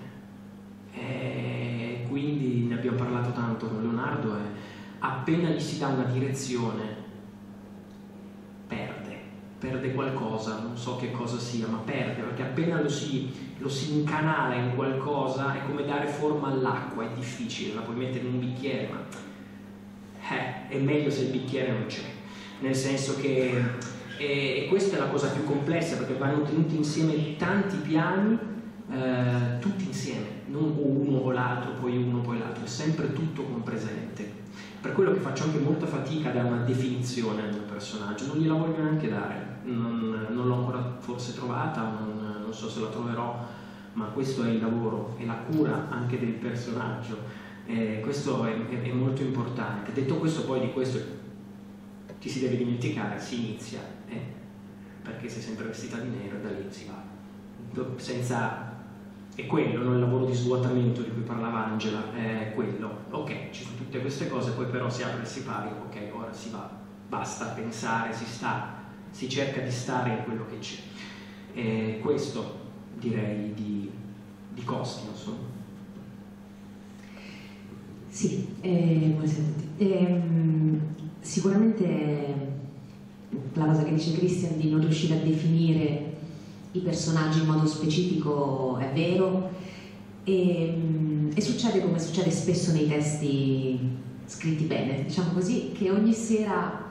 E quindi ne abbiamo parlato tanto con Leonardo e appena gli si dà una direzione, perde, perde qualcosa, non so che cosa sia, ma perde, perché appena lo si, lo si incanala in qualcosa è come dare forma all'acqua, è difficile, la puoi mettere in un bicchiere, ma eh, è meglio se il bicchiere non c'è, nel senso che e questa è la cosa più complessa perché vanno tenuti insieme tanti piani, eh, tutti insieme, non uno o l'altro, poi uno, poi l'altro, è sempre tutto compresente. Per quello che faccio anche molta fatica a dare una definizione al mio personaggio, non gliela voglio neanche dare, non, non l'ho ancora forse trovata, non, non so se la troverò, ma questo è il lavoro e la cura anche del personaggio eh, questo è, è, è, molto importante. Detto questo, poi di questo ti si deve dimenticare, si inizia, eh, perché sei sempre vestita di nero e da lì si va. Senza... È quello, no? il lavoro di svuotamento di cui parlava Angela, è quello. Ok, ci sono tutte queste cose, poi però si apre il sipario, ok, ora si va, basta pensare, si sta, si cerca di stare in quello che c'è. Eh, questo direi di, di costi, non so. Sì, eh, buonasera a tutti. Eh, sicuramente la cosa che dice Christian di non riuscire a definire i personaggi in modo specifico è vero e, e succede come succede spesso nei testi scritti bene, diciamo così, che ogni sera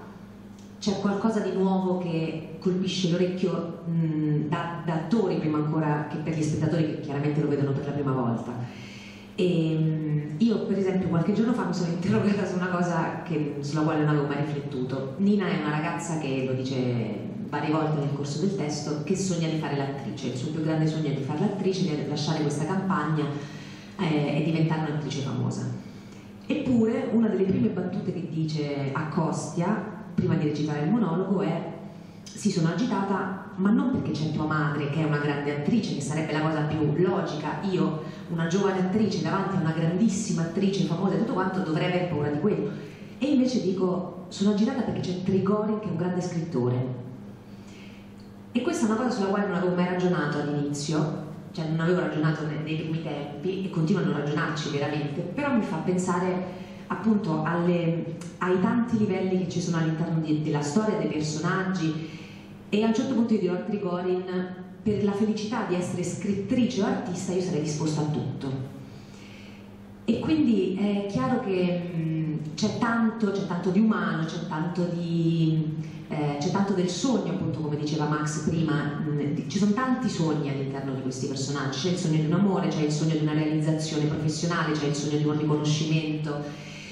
c'è qualcosa di nuovo che colpisce l'orecchio da, da, attori prima ancora che per gli spettatori che chiaramente lo vedono per la prima volta. E io per esempio qualche giorno fa mi sono interrogata su una cosa che, sulla quale non avevo mai riflettuto. Nina è una ragazza che, lo dice varie volte nel corso del testo, che sogna di fare l'attrice. Il suo più grande sogno è di fare l'attrice, di lasciare questa campagna eh, e diventare un'attrice famosa. Eppure una delle prime battute che dice a Costia, prima di recitare il monologo, è si sono agitata, ma non perché c'è tua madre che è una grande attrice, che sarebbe la cosa più logica, io, una giovane attrice davanti a una grandissima attrice famosa e tutto quanto, dovrei aver paura di quello. E invece dico, sono agitata perché c'è Trigorin che è un grande scrittore. E questa è una cosa sulla quale non avevo mai ragionato all'inizio, cioè non avevo ragionato nei, nei primi tempi e continuo a non ragionarci veramente, però mi fa pensare appunto alle, ai tanti livelli che ci sono all'interno della storia dei personaggi e a un certo punto io dirò a Trigorin per la felicità di essere scrittrice o artista io sarei disposta a tutto e quindi è chiaro che c'è tanto, tanto di umano, c'è tanto, eh, tanto del sogno appunto come diceva Max prima, mh, ci sono tanti sogni all'interno di questi personaggi, c'è il sogno di un amore, c'è il sogno di una realizzazione professionale, c'è il sogno di un riconoscimento,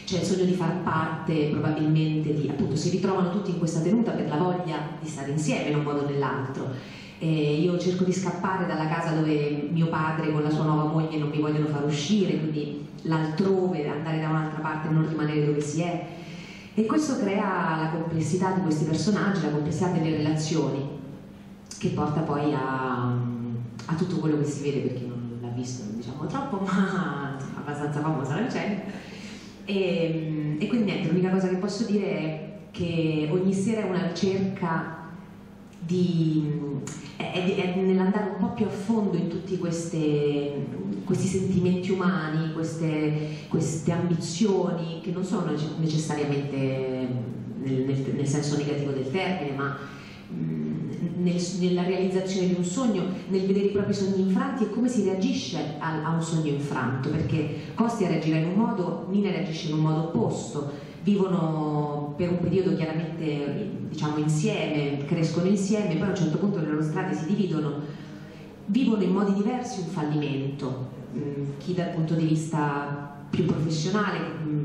c'è il sogno di far parte probabilmente di, appunto si ritrovano tutti in questa tenuta per la voglia di stare insieme in un modo o nell'altro. Eh, io cerco di scappare dalla casa dove mio padre con la sua nuova moglie non mi vogliono far uscire, quindi l'altrove, andare da un'altra parte e non rimanere dove si è. E questo crea la complessità di questi personaggi, la complessità delle relazioni, che porta poi a, a tutto quello che si vede, per chi non l'ha visto, diciamo troppo, ma abbastanza famosa la vicenda e, e quindi niente, l'unica cosa che posso dire è che ogni sera è una ricerca è nell'andare un po' più a fondo in tutti queste, questi sentimenti umani, queste, queste, ambizioni che non sono necessariamente nel, nel, nel senso negativo del termine, ma nel, nella realizzazione di un sogno, nel vedere i propri sogni infranti e come si reagisce a, a un sogno infranto, perché Costia reagira in un modo, Nina reagisce in un modo opposto, vivono per un periodo chiaramente diciamo insieme, crescono insieme, poi a un certo punto le loro strade si dividono, vivono in modi diversi un fallimento, chi dal punto di vista più professionale,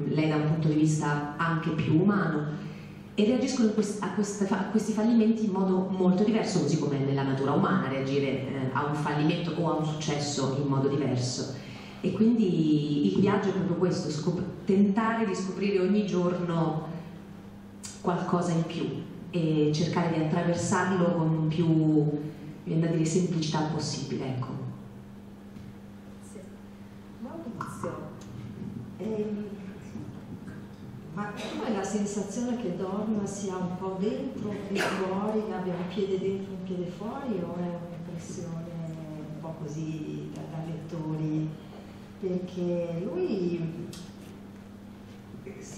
lei da un punto di vista anche più umano, e reagiscono a, questi fallimenti in modo molto diverso, così come nella natura umana reagire eh, a un fallimento o a un successo in modo diverso. E quindi il viaggio è proprio questo, tentare di scoprire ogni giorno qualcosa in più e cercare di attraversarlo con più, dire, semplicità possibile. Ecco. Maurizio, ehm, ma tu hai la sensazione che Dorma sia un po' dentro e fuori, abbia un piede dentro e un piede fuori o è un'impressione un po' così da, da lettori? Perché lui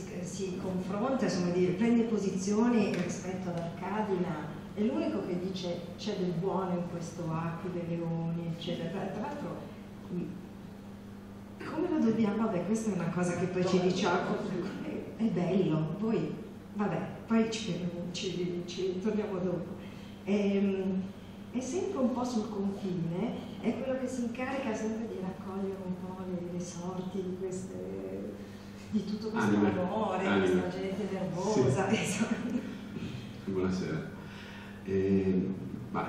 si, si confronta, insomma, prende posizioni rispetto ad Arcadina, è l'unico che dice c'è del buono in questo Aquile, Leoni, eccetera. Tra l'altro come lo dobbiamo? Vabbè, questa è una cosa che poi ci diciamo è bello, poi vabbè, poi ci, ci, ci torniamo dopo. E, ehm, è sempre un po' sul confine, è quello che si incarica sempre di raccogliere un po' le, le sorti di, queste, di tutto questo Anima. amore, Anima. questa gente nervosa. Sì. Buonasera. Eh,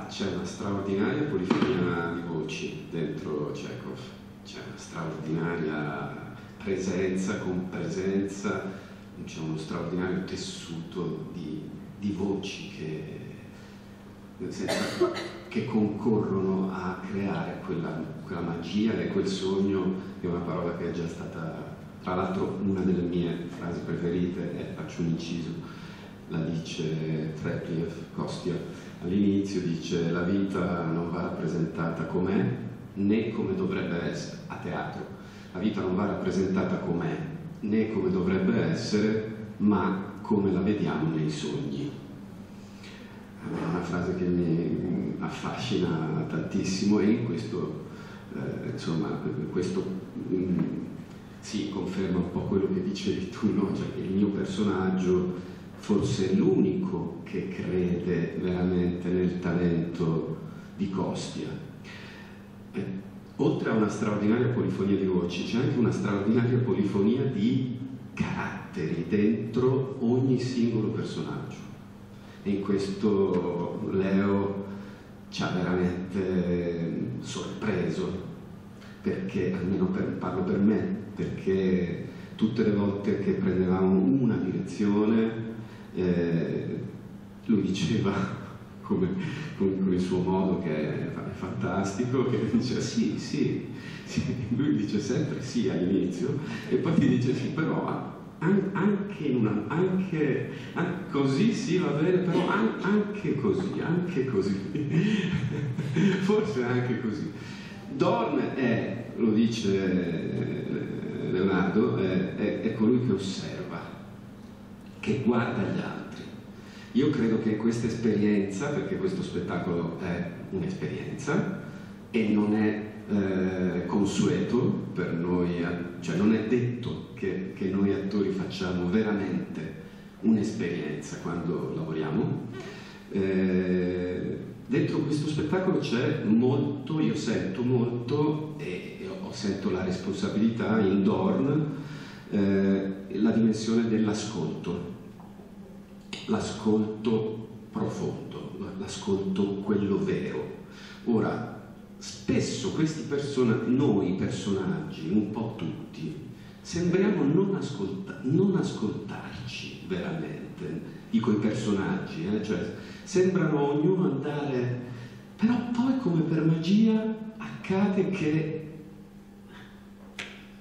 c'è una straordinaria polifonia di voci dentro Chekhov, c'è una straordinaria presenza, con presenza c'è uno straordinario tessuto di, di voci che, che, concorrono a creare quella, quella, magia e quel sogno, è una parola che è già stata, tra l'altro una delle mie frasi preferite, è, faccio un inciso, la dice Trepliev, Kostia, all'inizio dice la vita non va rappresentata com'è né come dovrebbe essere a teatro, la vita non va rappresentata com'è né come dovrebbe essere, ma come la vediamo nei sogni. È una frase che mi affascina tantissimo e in questo, eh, insomma, questo mh, mm, sì, conferma un po' quello che dicevi tu, no? cioè il mio personaggio forse è l'unico che crede veramente nel talento di Costia. Eh, oltre a una straordinaria polifonia di voci, c'è anche una straordinaria polifonia di caratteri dentro ogni singolo personaggio. E in questo Leo ci ha veramente sorpreso, perché, almeno per, parlo per me, perché tutte le volte che prendevamo una direzione, eh, lui diceva come, con, con, il suo modo che è, fantastico, che dice sì, sì, sì, lui dice sempre sì all'inizio e poi ti dice sì, però anche, una, anche, anche, così sì va bene, però anche così, anche così, forse anche così. Dorme è, lo dice Leonardo, è, è, è colui che osserva, che guarda gli altri io credo che questa esperienza, perché questo spettacolo è un'esperienza e non è eh, consueto per noi, cioè non è detto che, che noi attori facciamo veramente un'esperienza quando lavoriamo. Eh, dentro questo spettacolo c'è molto, io sento molto e, sento la responsabilità in Dorn, eh, la dimensione dell'ascolto l'ascolto profondo, l'ascolto quello vero. Ora, spesso questi person- noi personaggi, un po' tutti, sembriamo non, ascolta- non ascoltarci veramente, dico i personaggi, eh? cioè sembrano ognuno andare, però poi come per magia accade che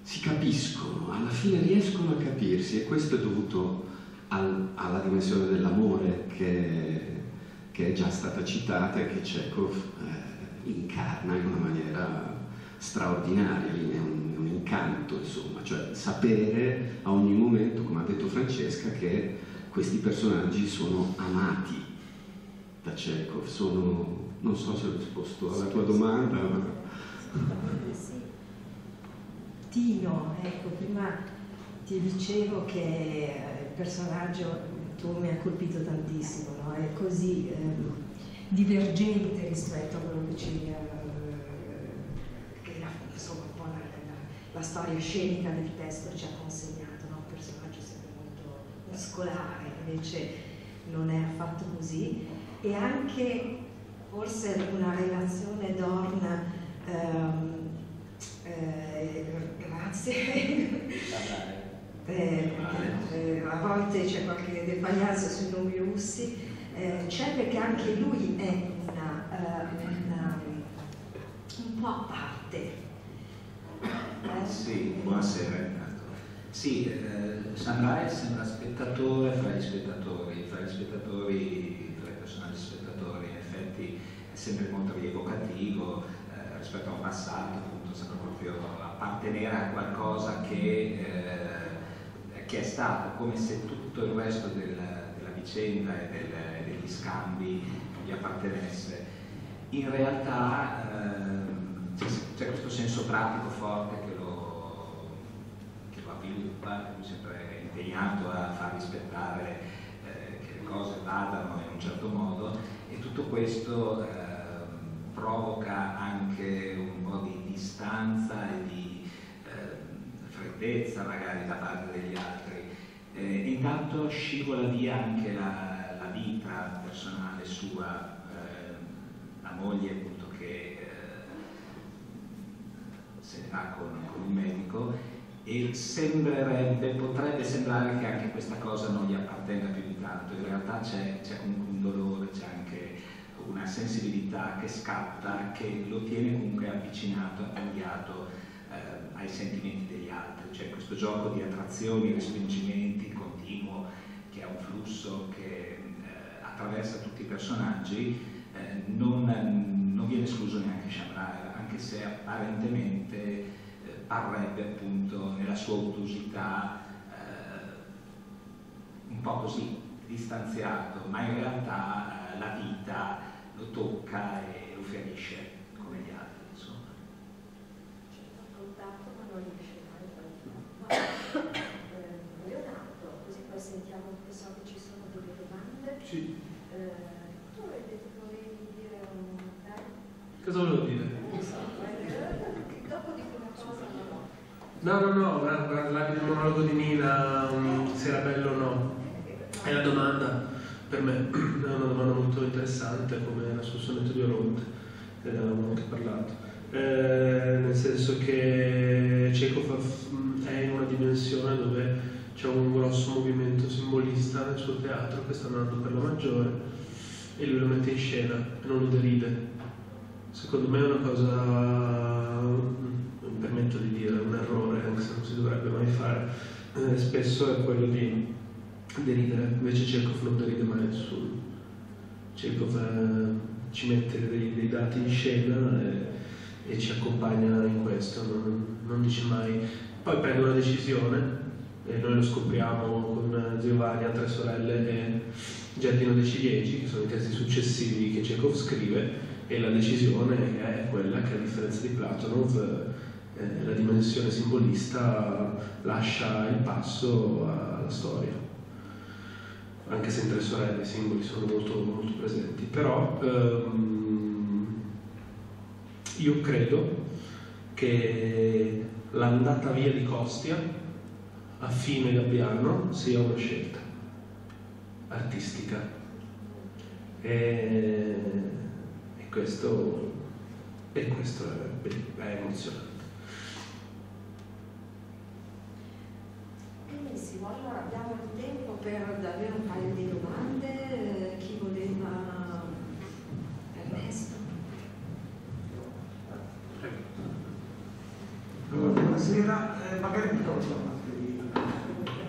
si capiscono, alla fine riescono a capirsi e questo è dovuto al, alla dimensione dell'amore che, che, è già stata citata e che Chekhov eh, incarna in una maniera straordinaria, è un, un incanto, insomma, cioè sapere a ogni momento, come ha detto Francesca, che questi personaggi sono amati da Chekhov, sono, non so se ho risposto alla tua domanda. Ma... Tino, ecco, prima ti dicevo che eh, il personaggio tu mi ha colpito tantissimo, no? è così eh, divergente rispetto a quello che ci eh, che la, insomma, un po' la, la, la, storia scenica del testo ci ha consegnato, no? un personaggio sempre molto muscolare, invece non è affatto così, e anche forse una relazione Dorn ehm, eh, grazie. Eh, eh, a volte c'è qualche depaglianza sui nomi russi, eh, c'è perché anche lui è una, uh, una, un po' a parte. Sì, buonasera Sì, eh, Sunrise sembra spettatore fra gli spettatori, fra gli spettatori, tra i personaggi spettatori, in effetti è sempre molto rievocativo eh, rispetto a un passato, appunto, sembra proprio appartenere a qualcosa che, eh, che è stato, come se tutto il resto del, della vicenda e del, degli scambi gli appartenesse. In realtà ehm, c'è questo senso pratico forte che lo, che lo avviluppa, è sempre impegnato a far rispettare eh, che le cose vadano in un certo modo tutto questo eh, provoca anche un po' di distanza e di eh, freddezza magari da parte degli altri. Eh, intanto scivola via anche la, la vita personale sua, eh, la moglie appunto che eh, se ne va con, con un medico e sembrerebbe, potrebbe sembrare che anche questa cosa non gli appartenga più di tanto, in realtà c'è, comunque un dolore, c'è anche una sensibilità che scatta, che lo tiene comunque avvicinato, avviato eh, ai sentimenti degli altri. C'è questo gioco di attrazioni, respingimenti continuo, che è un flusso che eh, attraversa tutti i personaggi, eh, non, non, viene escluso neanche Shamrar, anche se apparentemente eh, parrebbe appunto nella sua ottusità eh, un po' così, distanziato, ma in realtà eh, la vita lo tocca e lo ferisce come gli altri, insomma. C'è un contatto ma non riesce mai a eh, Leonardo, così poi sentiamo, che so che ci sono delle domande. Sì. Eh, tu volevi dire un... Dai? Cosa volevo dire? Non so, eh, dopo dico una cosa no. No, no, no, parlavi del monologo di Nina, um, se era bello o no. È la domanda per me è una domanda molto interessante come la sul sonetto di Oronte, ne avevamo anche parlato. Eh, nel senso che Chekhov è in una dimensione dove c'è un grosso movimento simbolista nel suo teatro che sta andando per la maggiore e lui lo mette in scena e non lo deride. Secondo me è una cosa, mi permetto di dire, un errore, anche se non si dovrebbe mai fare, eh, spesso è quello di deridere, invece Chekhov non deride mai nessuno. Chekhov eh, ci mette dei, dei, dati in scena e, e, ci accompagna in questo, non, non, dice mai. Poi prende una decisione e noi lo scopriamo con Giovanni, Tre sorelle e Giardino dei Ciliegi, che sono i testi successivi che Chekhov scrive, e la decisione è quella che a differenza di Platonov eh, la dimensione simbolista lascia il passo alla storia anche se in tre sorelle i simboli sono molto, molto presenti, però ehm, io credo che l'andata via di Costia a fine Gabbiano sia una scelta artistica e, e, questo, e questo è, è emozionante. Benissimo, allora abbiamo il tempo per davvero un paio di domande. Chi voleva? Ernesto. Allora, buonasera, eh, magari mi tolgo la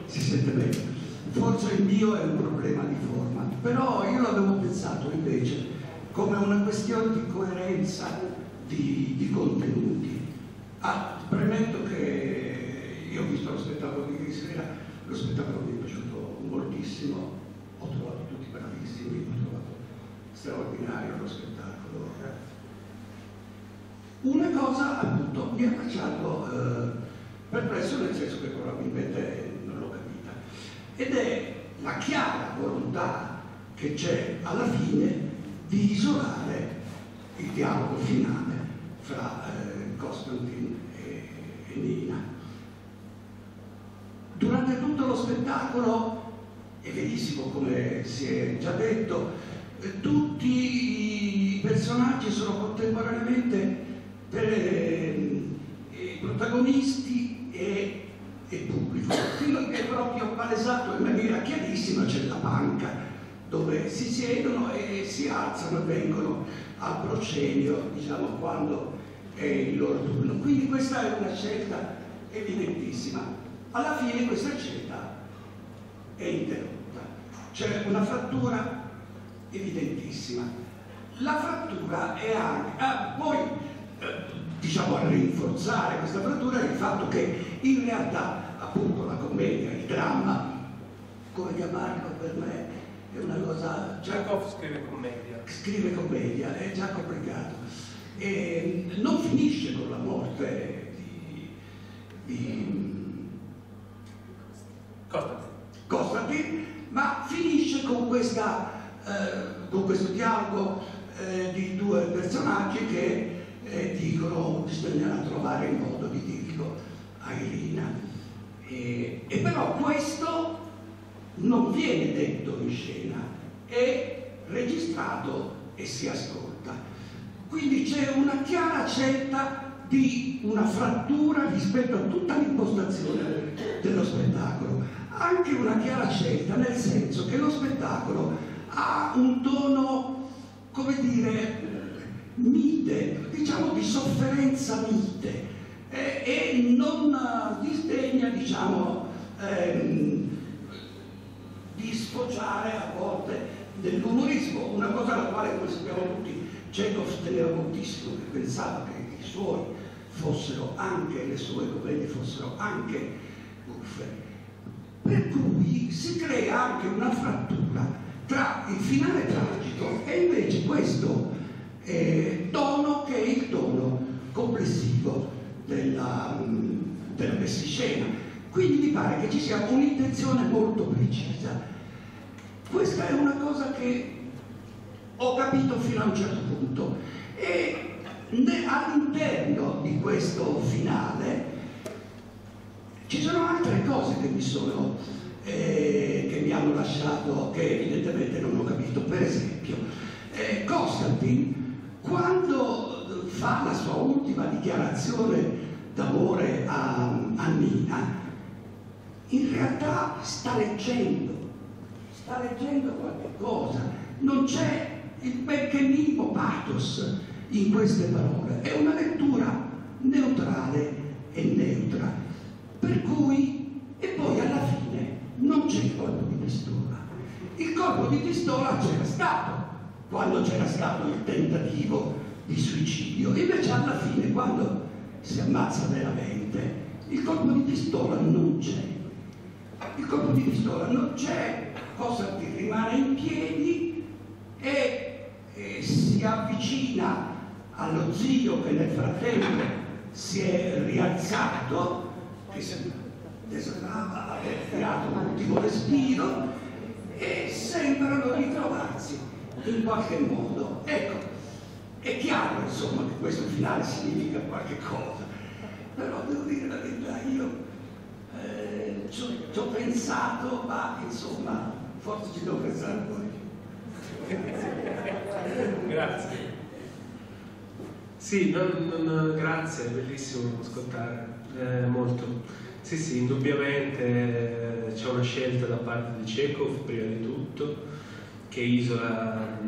si sente bene. Forse il mio è un problema di forma, però io l'avevo pensato invece come una questione di coerenza di, di contenuti. Ah, premetto che io ho visto lo spettacolo di ieri sera lo spettacolo mi è piaciuto moltissimo, ho trovato tutti bravissimi, ho trovato straordinario lo spettacolo. Una cosa appunto mi ha lasciato eh, perplesso nel senso che probabilmente non l'ho capita ed è la chiara volontà che c'è alla fine di isolare il dialogo finale fra eh, Costantin e, e Nina. Durante tutto lo spettacolo, è verissimo come si è già detto, eh, tutti i personaggi sono contemporaneamente eh, protagonisti e, e pubblico. Qui è proprio palesato in maniera chiarissima, c'è la banca dove si siedono e si alzano e vengono al proscenio, diciamo, quando è il loro turno. Quindi questa è una scelta evidentissima. Alla fine questa scelta è interrotta. C'è una frattura evidentissima. La frattura è anche... Ah, poi, eh, diciamo, a rinforzare questa frattura è il fatto che in realtà, appunto, la commedia, il dramma, come chiamarlo per me, è una cosa... Giacov scrive commedia. Scrive commedia, è già complicato. E non finisce con la morte di, di Costantin. Costantin, ma finisce con, questa, eh, con questo dialogo eh, di due personaggi che eh, dicono bisognerà trovare il modo di dirlo a Irina. E, e però questo non viene detto in scena, è registrato e si ascolta. Quindi c'è una chiara scelta di una frattura rispetto a tutta l'impostazione dello spettacolo, anche una chiara scelta nel senso che lo spettacolo ha un tono, come dire, mite, diciamo di sofferenza mite eh, e non disdegna, diciamo, ehm, di sfociare a volte dell'umorismo, una cosa alla quale, come sappiamo tutti, Chekhov teneva moltissimo, che pensava che i suoi fossero anche, le sue commedie fossero anche buffe. Per cui si crea anche una frattura tra il finale tragico e invece questo eh, tono che è il tono complessivo della, della messa in scena. Quindi mi pare che ci sia un'intenzione molto precisa. Questa è una cosa che ho capito fino a un certo punto e all'interno di questo finale ci sono altre cose che mi sono eh, che mi hanno lasciato che evidentemente non ho capito. Per esempio eh, Constantin quando fa la sua ultima dichiarazione d'amore a, a Nina in realtà sta leggendo sta leggendo qualche cosa. Non c'è il benché minimo pathos in queste parole, è una lettura neutrale e neutra, per cui, e poi alla fine non c'è il colpo di pistola. Il colpo di pistola c'era stato quando c'era stato il tentativo di suicidio, invece alla fine quando si ammazza veramente il colpo di pistola non c'è. Il colpo di pistola non c'è, cosa ti rimane in piedi e eh, si avvicina allo zio che nel frattempo si è rialzato, che sembrava aver tirato l'ultimo respiro, e sembrano ritrovarsi in qualche modo. Ecco, è chiaro insomma che questo finale significa qualche cosa, però devo dire la verità, io eh, ci ho pensato, ma insomma, forse ci devo pensare un po' di più. Grazie. Sì, non, non, grazie, è bellissimo ascoltare, eh, molto. Sì, sì, indubbiamente eh, c'è una scelta da parte di Chekhov, prima di tutto, che isola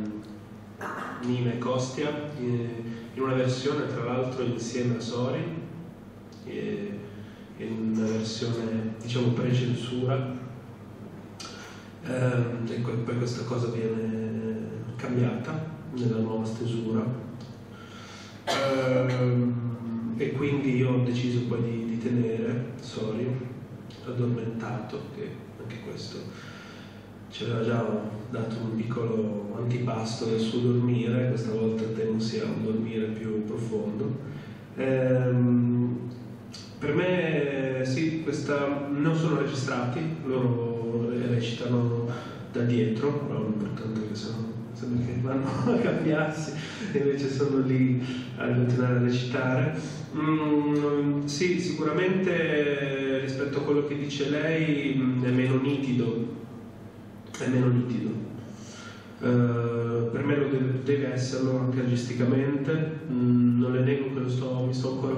Nina e Kostia in, in una versione tra l'altro insieme a Sori, in una versione diciamo pre-censura. Eh, e poi questa cosa viene cambiata nella nuova stesura ehm, e quindi io ho deciso poi di, di tenere Sorry addormentato, che anche questo ci aveva già dato un piccolo antipasto del suo dormire, questa volta temo sia un dormire più profondo. Ehm, per me sì, questa, non sono registrati, loro recitano da dietro, però è che sono sembra che vanno a cambiarsi e invece sono lì a continuare a recitare. Mm, sì, sicuramente rispetto a quello che dice lei mm, è meno nitido, è meno nitido. Uh, per me lo deve, deve, esserlo anche artisticamente, mm, non le nego che lo sto, mi sto ancora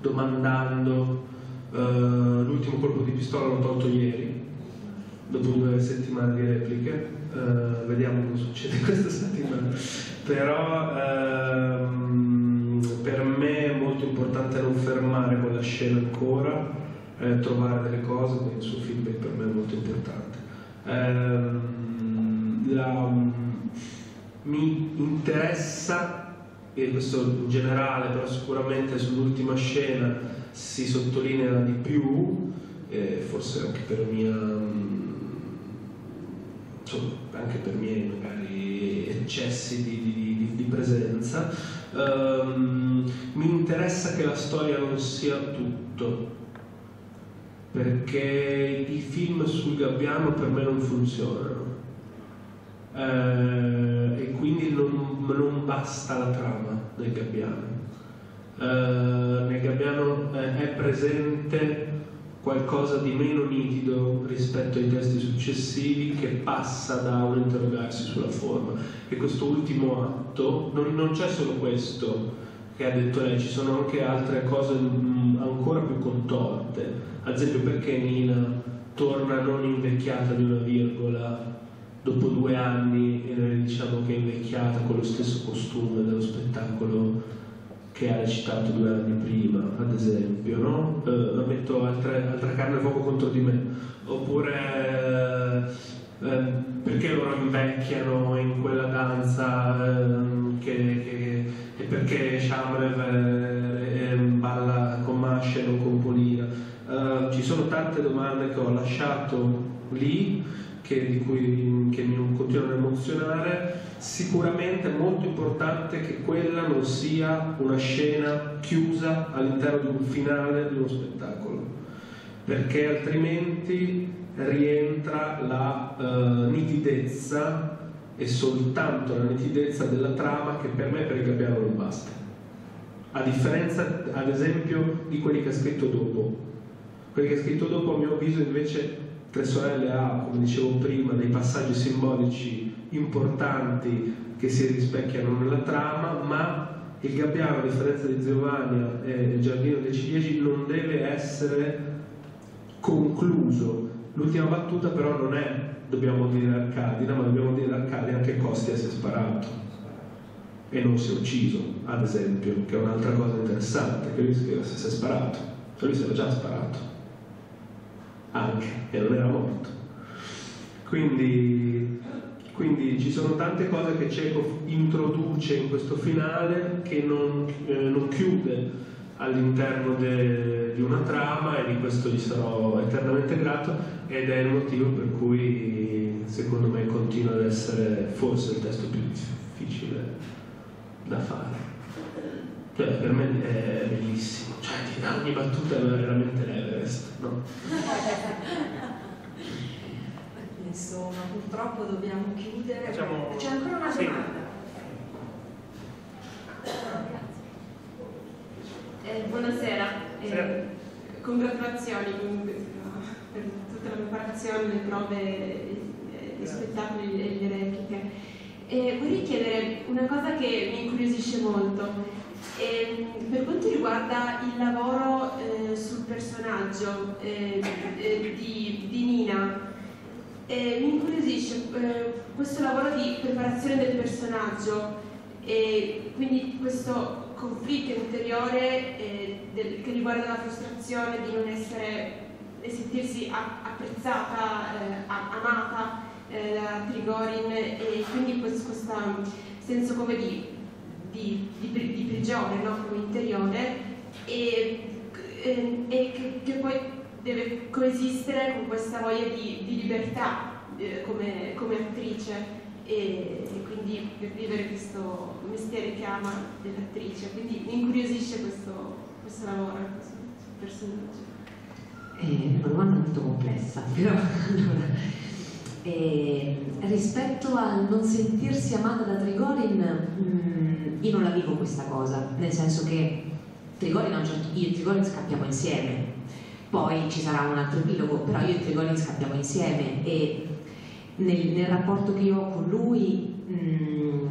domandando. Uh, l'ultimo colpo di pistola l'ho tolto ieri, dopo due settimane di repliche, uh, vediamo cosa succede questa settimana. Però ehm, per me è molto importante non fermare quella scena ancora, eh, trovare delle cose, quindi il suo feedback per me è molto importante. Ehm, la, mi interessa, e questo in generale, però sicuramente sull'ultima scena si sottolinea di più, eh, forse anche per mia insomma, anche per miei magari eccessi di, di, di presenza, um, mi interessa che la storia non sia tutto, perché i film sul gabbiano per me non funzionano. Uh, e quindi non, non, basta la trama del gabbiano. Uh, nel gabbiano è presente qualcosa di meno nitido rispetto ai testi successivi che passa da un interrogarsi sulla forma. E questo ultimo atto, non, non c'è solo questo che ha detto lei, ci sono anche altre cose mm, ancora più contorte. Ad esempio perché Nina torna non invecchiata di una virgola dopo due anni e noi diciamo che è invecchiata con lo stesso costume dello spettacolo che ha recitato due anni prima, ad esempio, no? Eh, metto altre, altra carne a fuoco contro di me, oppure eh, eh, perché loro invecchiano in quella danza ehm, che, che, e perché Shamrev eh, ehm, balla con Masha e non con Polina. Eh, ci sono tante domande che ho lasciato lì che, di cui, che mi continuano a emozionare, sicuramente è molto importante che quella non sia una scena chiusa all'interno di un finale di uno spettacolo, perché altrimenti rientra la uh, nitidezza e soltanto la nitidezza della trama che per me per il Gabbiano non basta. A differenza, ad esempio, di quelli che ha scritto dopo. Quelli che ha scritto dopo, a mio avviso, invece Tre sorelle ha, come dicevo prima, dei passaggi simbolici importanti che si rispecchiano nella trama, ma il Gabbiano, a differenza di Giovanni e il Giardino dei Ciliegi, non deve essere concluso. L'ultima battuta però non è dobbiamo dire Arcadina, ma dobbiamo dire Arcadina che Costia si è sparato e non si è ucciso, ad esempio, che è un'altra cosa interessante, che lui si è sparato, lui si era già sparato anche, e non era morto. Quindi, quindi ci sono tante cose che Chekhov introduce in questo finale che non, eh, non chiude all'interno di una trama e di questo gli sarò eternamente grato ed è il motivo per cui secondo me continua ad essere forse il testo più difficile da fare. Cioè, per me è bellissimo, cioè ti dà ogni battuta è veramente l'Everest, no? Insomma, purtroppo dobbiamo chiudere. Facciamo... C'è ancora una sì. domanda. Eh, buonasera, eh, congratulazioni comunque per tutta la preparazione, le prove, gli spettacoli e le repliche. Eh, vorrei chiedere una cosa che mi incuriosisce molto. Ehm, per quanto riguarda il lavoro eh, sul personaggio eh, eh, di, di, Nina, eh, mi incuriosisce eh, questo lavoro di preparazione del personaggio e quindi questo conflitto interiore eh, del, che riguarda la frustrazione di non essere e sentirsi apprezzata, amata da Trigorin e quindi questo, questo senso come di di, di, di prigione no? come interiore e, e, e che, che, poi deve coesistere con questa voglia di, di libertà eh, come, come, attrice e, e, quindi per vivere questo mestiere che ama dell'attrice. Quindi mi incuriosisce questo, questo lavoro, questo personaggio. È una domanda molto complessa, però allora, eh, rispetto al non sentirsi amata da Trigorin, mh, mm, io non la vivo questa cosa, nel senso che Trigorin a un certo io e Trigorin scappiamo insieme, poi ci sarà un altro epilogo, però io e Trigorin scappiamo insieme e nel, nel rapporto che io ho con lui mh, mm,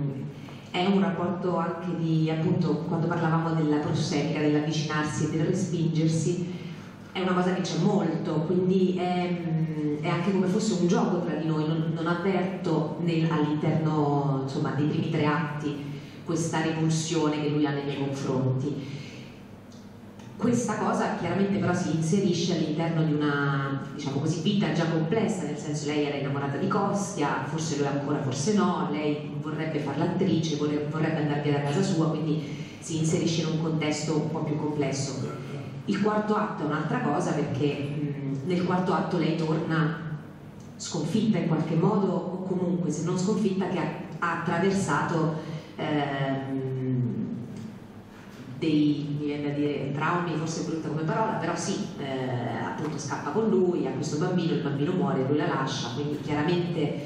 è un rapporto anche di, appunto, quando parlavamo della prossemica, dell'avvicinarsi e del respingersi, è una cosa che c'è molto, quindi è, mm, è, anche come fosse un gioco tra di noi, non, non avverto all'interno dei primi tre atti questa repulsione che lui ha nei miei confronti. Questa cosa chiaramente però si inserisce all'interno di una diciamo così, vita già complessa, nel senso lei era innamorata di Costia, forse è ancora, forse no, lei vorrebbe fare l'attrice, vorrebbe andare via da casa sua, quindi si inserisce in un contesto un po' più complesso. Il quarto atto è un'altra cosa perché mh, nel quarto atto lei torna sconfitta in qualche modo o comunque se non sconfitta che ha, ha attraversato ehm, dei dire traumi, forse brutta come parola, però sì, eh, appunto scappa con lui, ha questo bambino, il bambino muore, lui la lascia, quindi chiaramente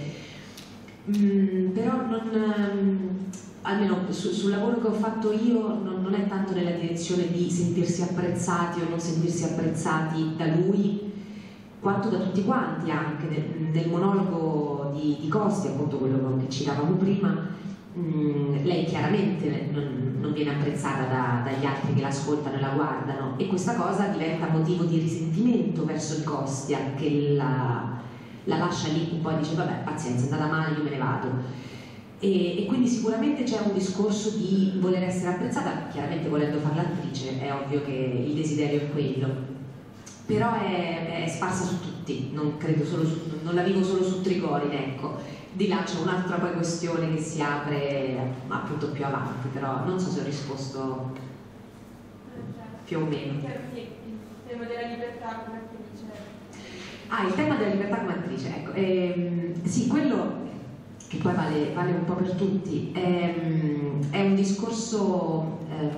mh, però non almeno su, sul lavoro che ho fatto io non, non, è tanto nella direzione di sentirsi apprezzati o non sentirsi apprezzati da lui quanto da tutti quanti anche nel, nel monologo di, di, Costi appunto quello che citavamo prima. Mh, mm, lei chiaramente non, non viene apprezzata da, dagli altri che l'ascoltano e la guardano e questa cosa diventa motivo di risentimento verso il Costia che la, la lascia lì un po' e dice vabbè pazienza è andata male io me ne vado e, e, quindi sicuramente c'è un discorso di voler essere apprezzata, chiaramente volendo fare l'attrice è ovvio che il desiderio è quello, però è, è sparsa su tutti, non, su, non, la vivo solo su Trigorin, ecco. Di là c'è un'altra poi questione che si apre appunto più avanti, però non so se ho risposto più o meno. Il tema della libertà come attrice. Ah, il tema della libertà come attrice, ecco. Ehm, sì, quello che poi vale, vale, un po' per tutti, è, ehm, è un discorso eh,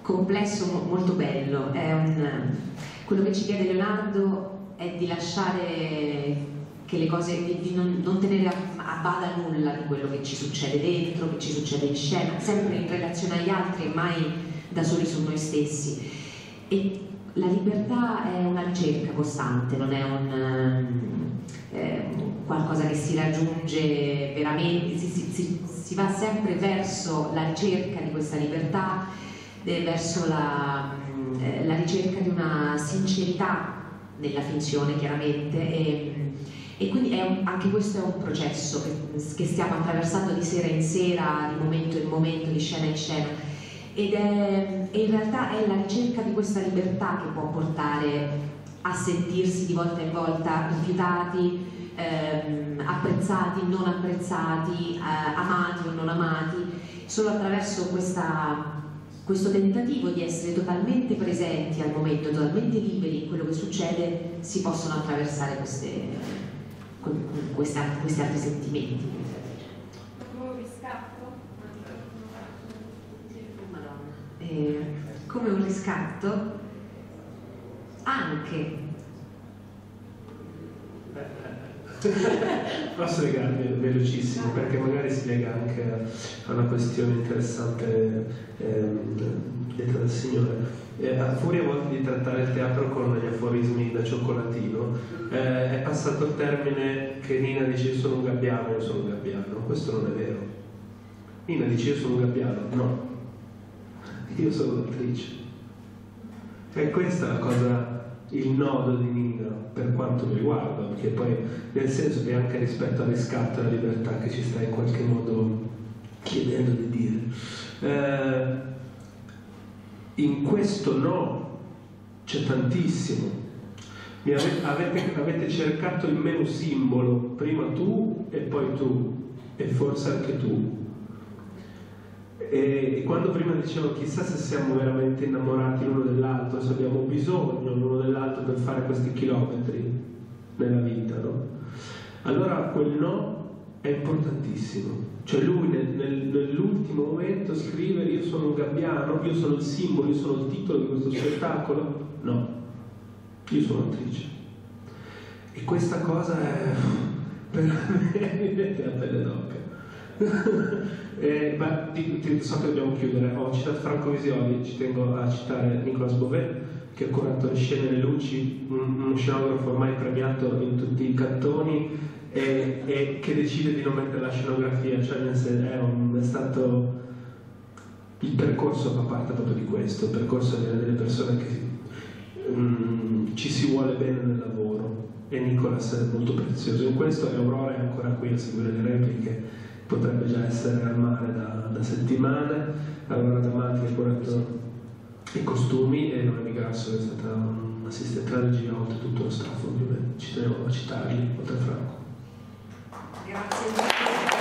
complesso, molto bello. Un, quello che ci chiede Leonardo è di lasciare che le cose, di, non, non, tenere a, a, bada nulla di quello che ci succede dentro, che ci succede in scena, sempre in relazione agli altri e mai da soli su noi stessi. E la libertà è una ricerca costante, non è un eh, qualcosa che si raggiunge veramente, si, si, si, va sempre verso la ricerca di questa libertà, eh, verso la, mm, eh, la, ricerca di una sincerità nella finzione chiaramente e, e quindi un, anche questo è un processo che, che, stiamo attraversando di sera in sera, di momento in momento, di scena in scena. Ed è, in realtà è la ricerca di questa libertà che può portare a sentirsi di volta in volta rifiutati, ehm, apprezzati, non apprezzati, eh, amati o non amati, solo attraverso questa, questo tentativo di essere totalmente presenti al momento, totalmente liberi in quello che succede, si possono attraversare queste, queste, questi altri sentimenti. Come un riscatto? Eh, come un riscatto? Anche. Posso legarmi velocissimo perché magari si lega anche a una questione interessante ehm, detta dal Signore. Eh, a furia a volte di trattare il teatro con gli aforismi da cioccolatino, eh, è passato il termine che Nina dice io sono un gabbiano, io sono un gabbiano. Questo non è vero. Nina dice io sono un gabbiano, no. Io sono un'attrice. E questa è la cosa, il nodo di Per quanto mi riguarda, perché poi nel senso che anche rispetto al riscatto e alla libertà che ci sta in qualche modo chiedendo di dire. Eh, in questo no c'è tantissimo. Avete, avete, avete cercato il meno simbolo, prima tu e poi tu, e forse anche tu. E quando prima dicevo chissà se siamo veramente innamorati l'uno dell'altro, se abbiamo bisogno l'uno dell'altro per fare questi chilometri nella vita, no? Allora quel no è importantissimo. Cioè lui nel, nel, nell'ultimo momento scrive io sono un gabbiano, io sono il simbolo, io sono il titolo di questo spettacolo. No, io sono attrice. E questa cosa è per me la pelle d'oca. eh, ma ti, ti, so che dobbiamo chiudere. Ho citato Franco Visioli, ci tengo a citare Nicolas Bouvet, che ha curato le scene e le luci, un, uno scenografo ormai premiato in tutti i cantoni e, e, che decide di non mettere la scenografia, cioè è, un, è stato il percorso fa parte proprio di questo, il percorso delle, delle persone che um, ci si vuole bene nel lavoro e Nicolas è molto prezioso in questo e Aurora è ancora qui a seguire le repliche, potrebbe già essere al mare da, da settimane, Aurora Damanti ha curato i costumi e Noemi Grasso è stata un'assistente alla regia oltre tutto lo staff ci tenevo a citarli oltre a Franco. Grazie.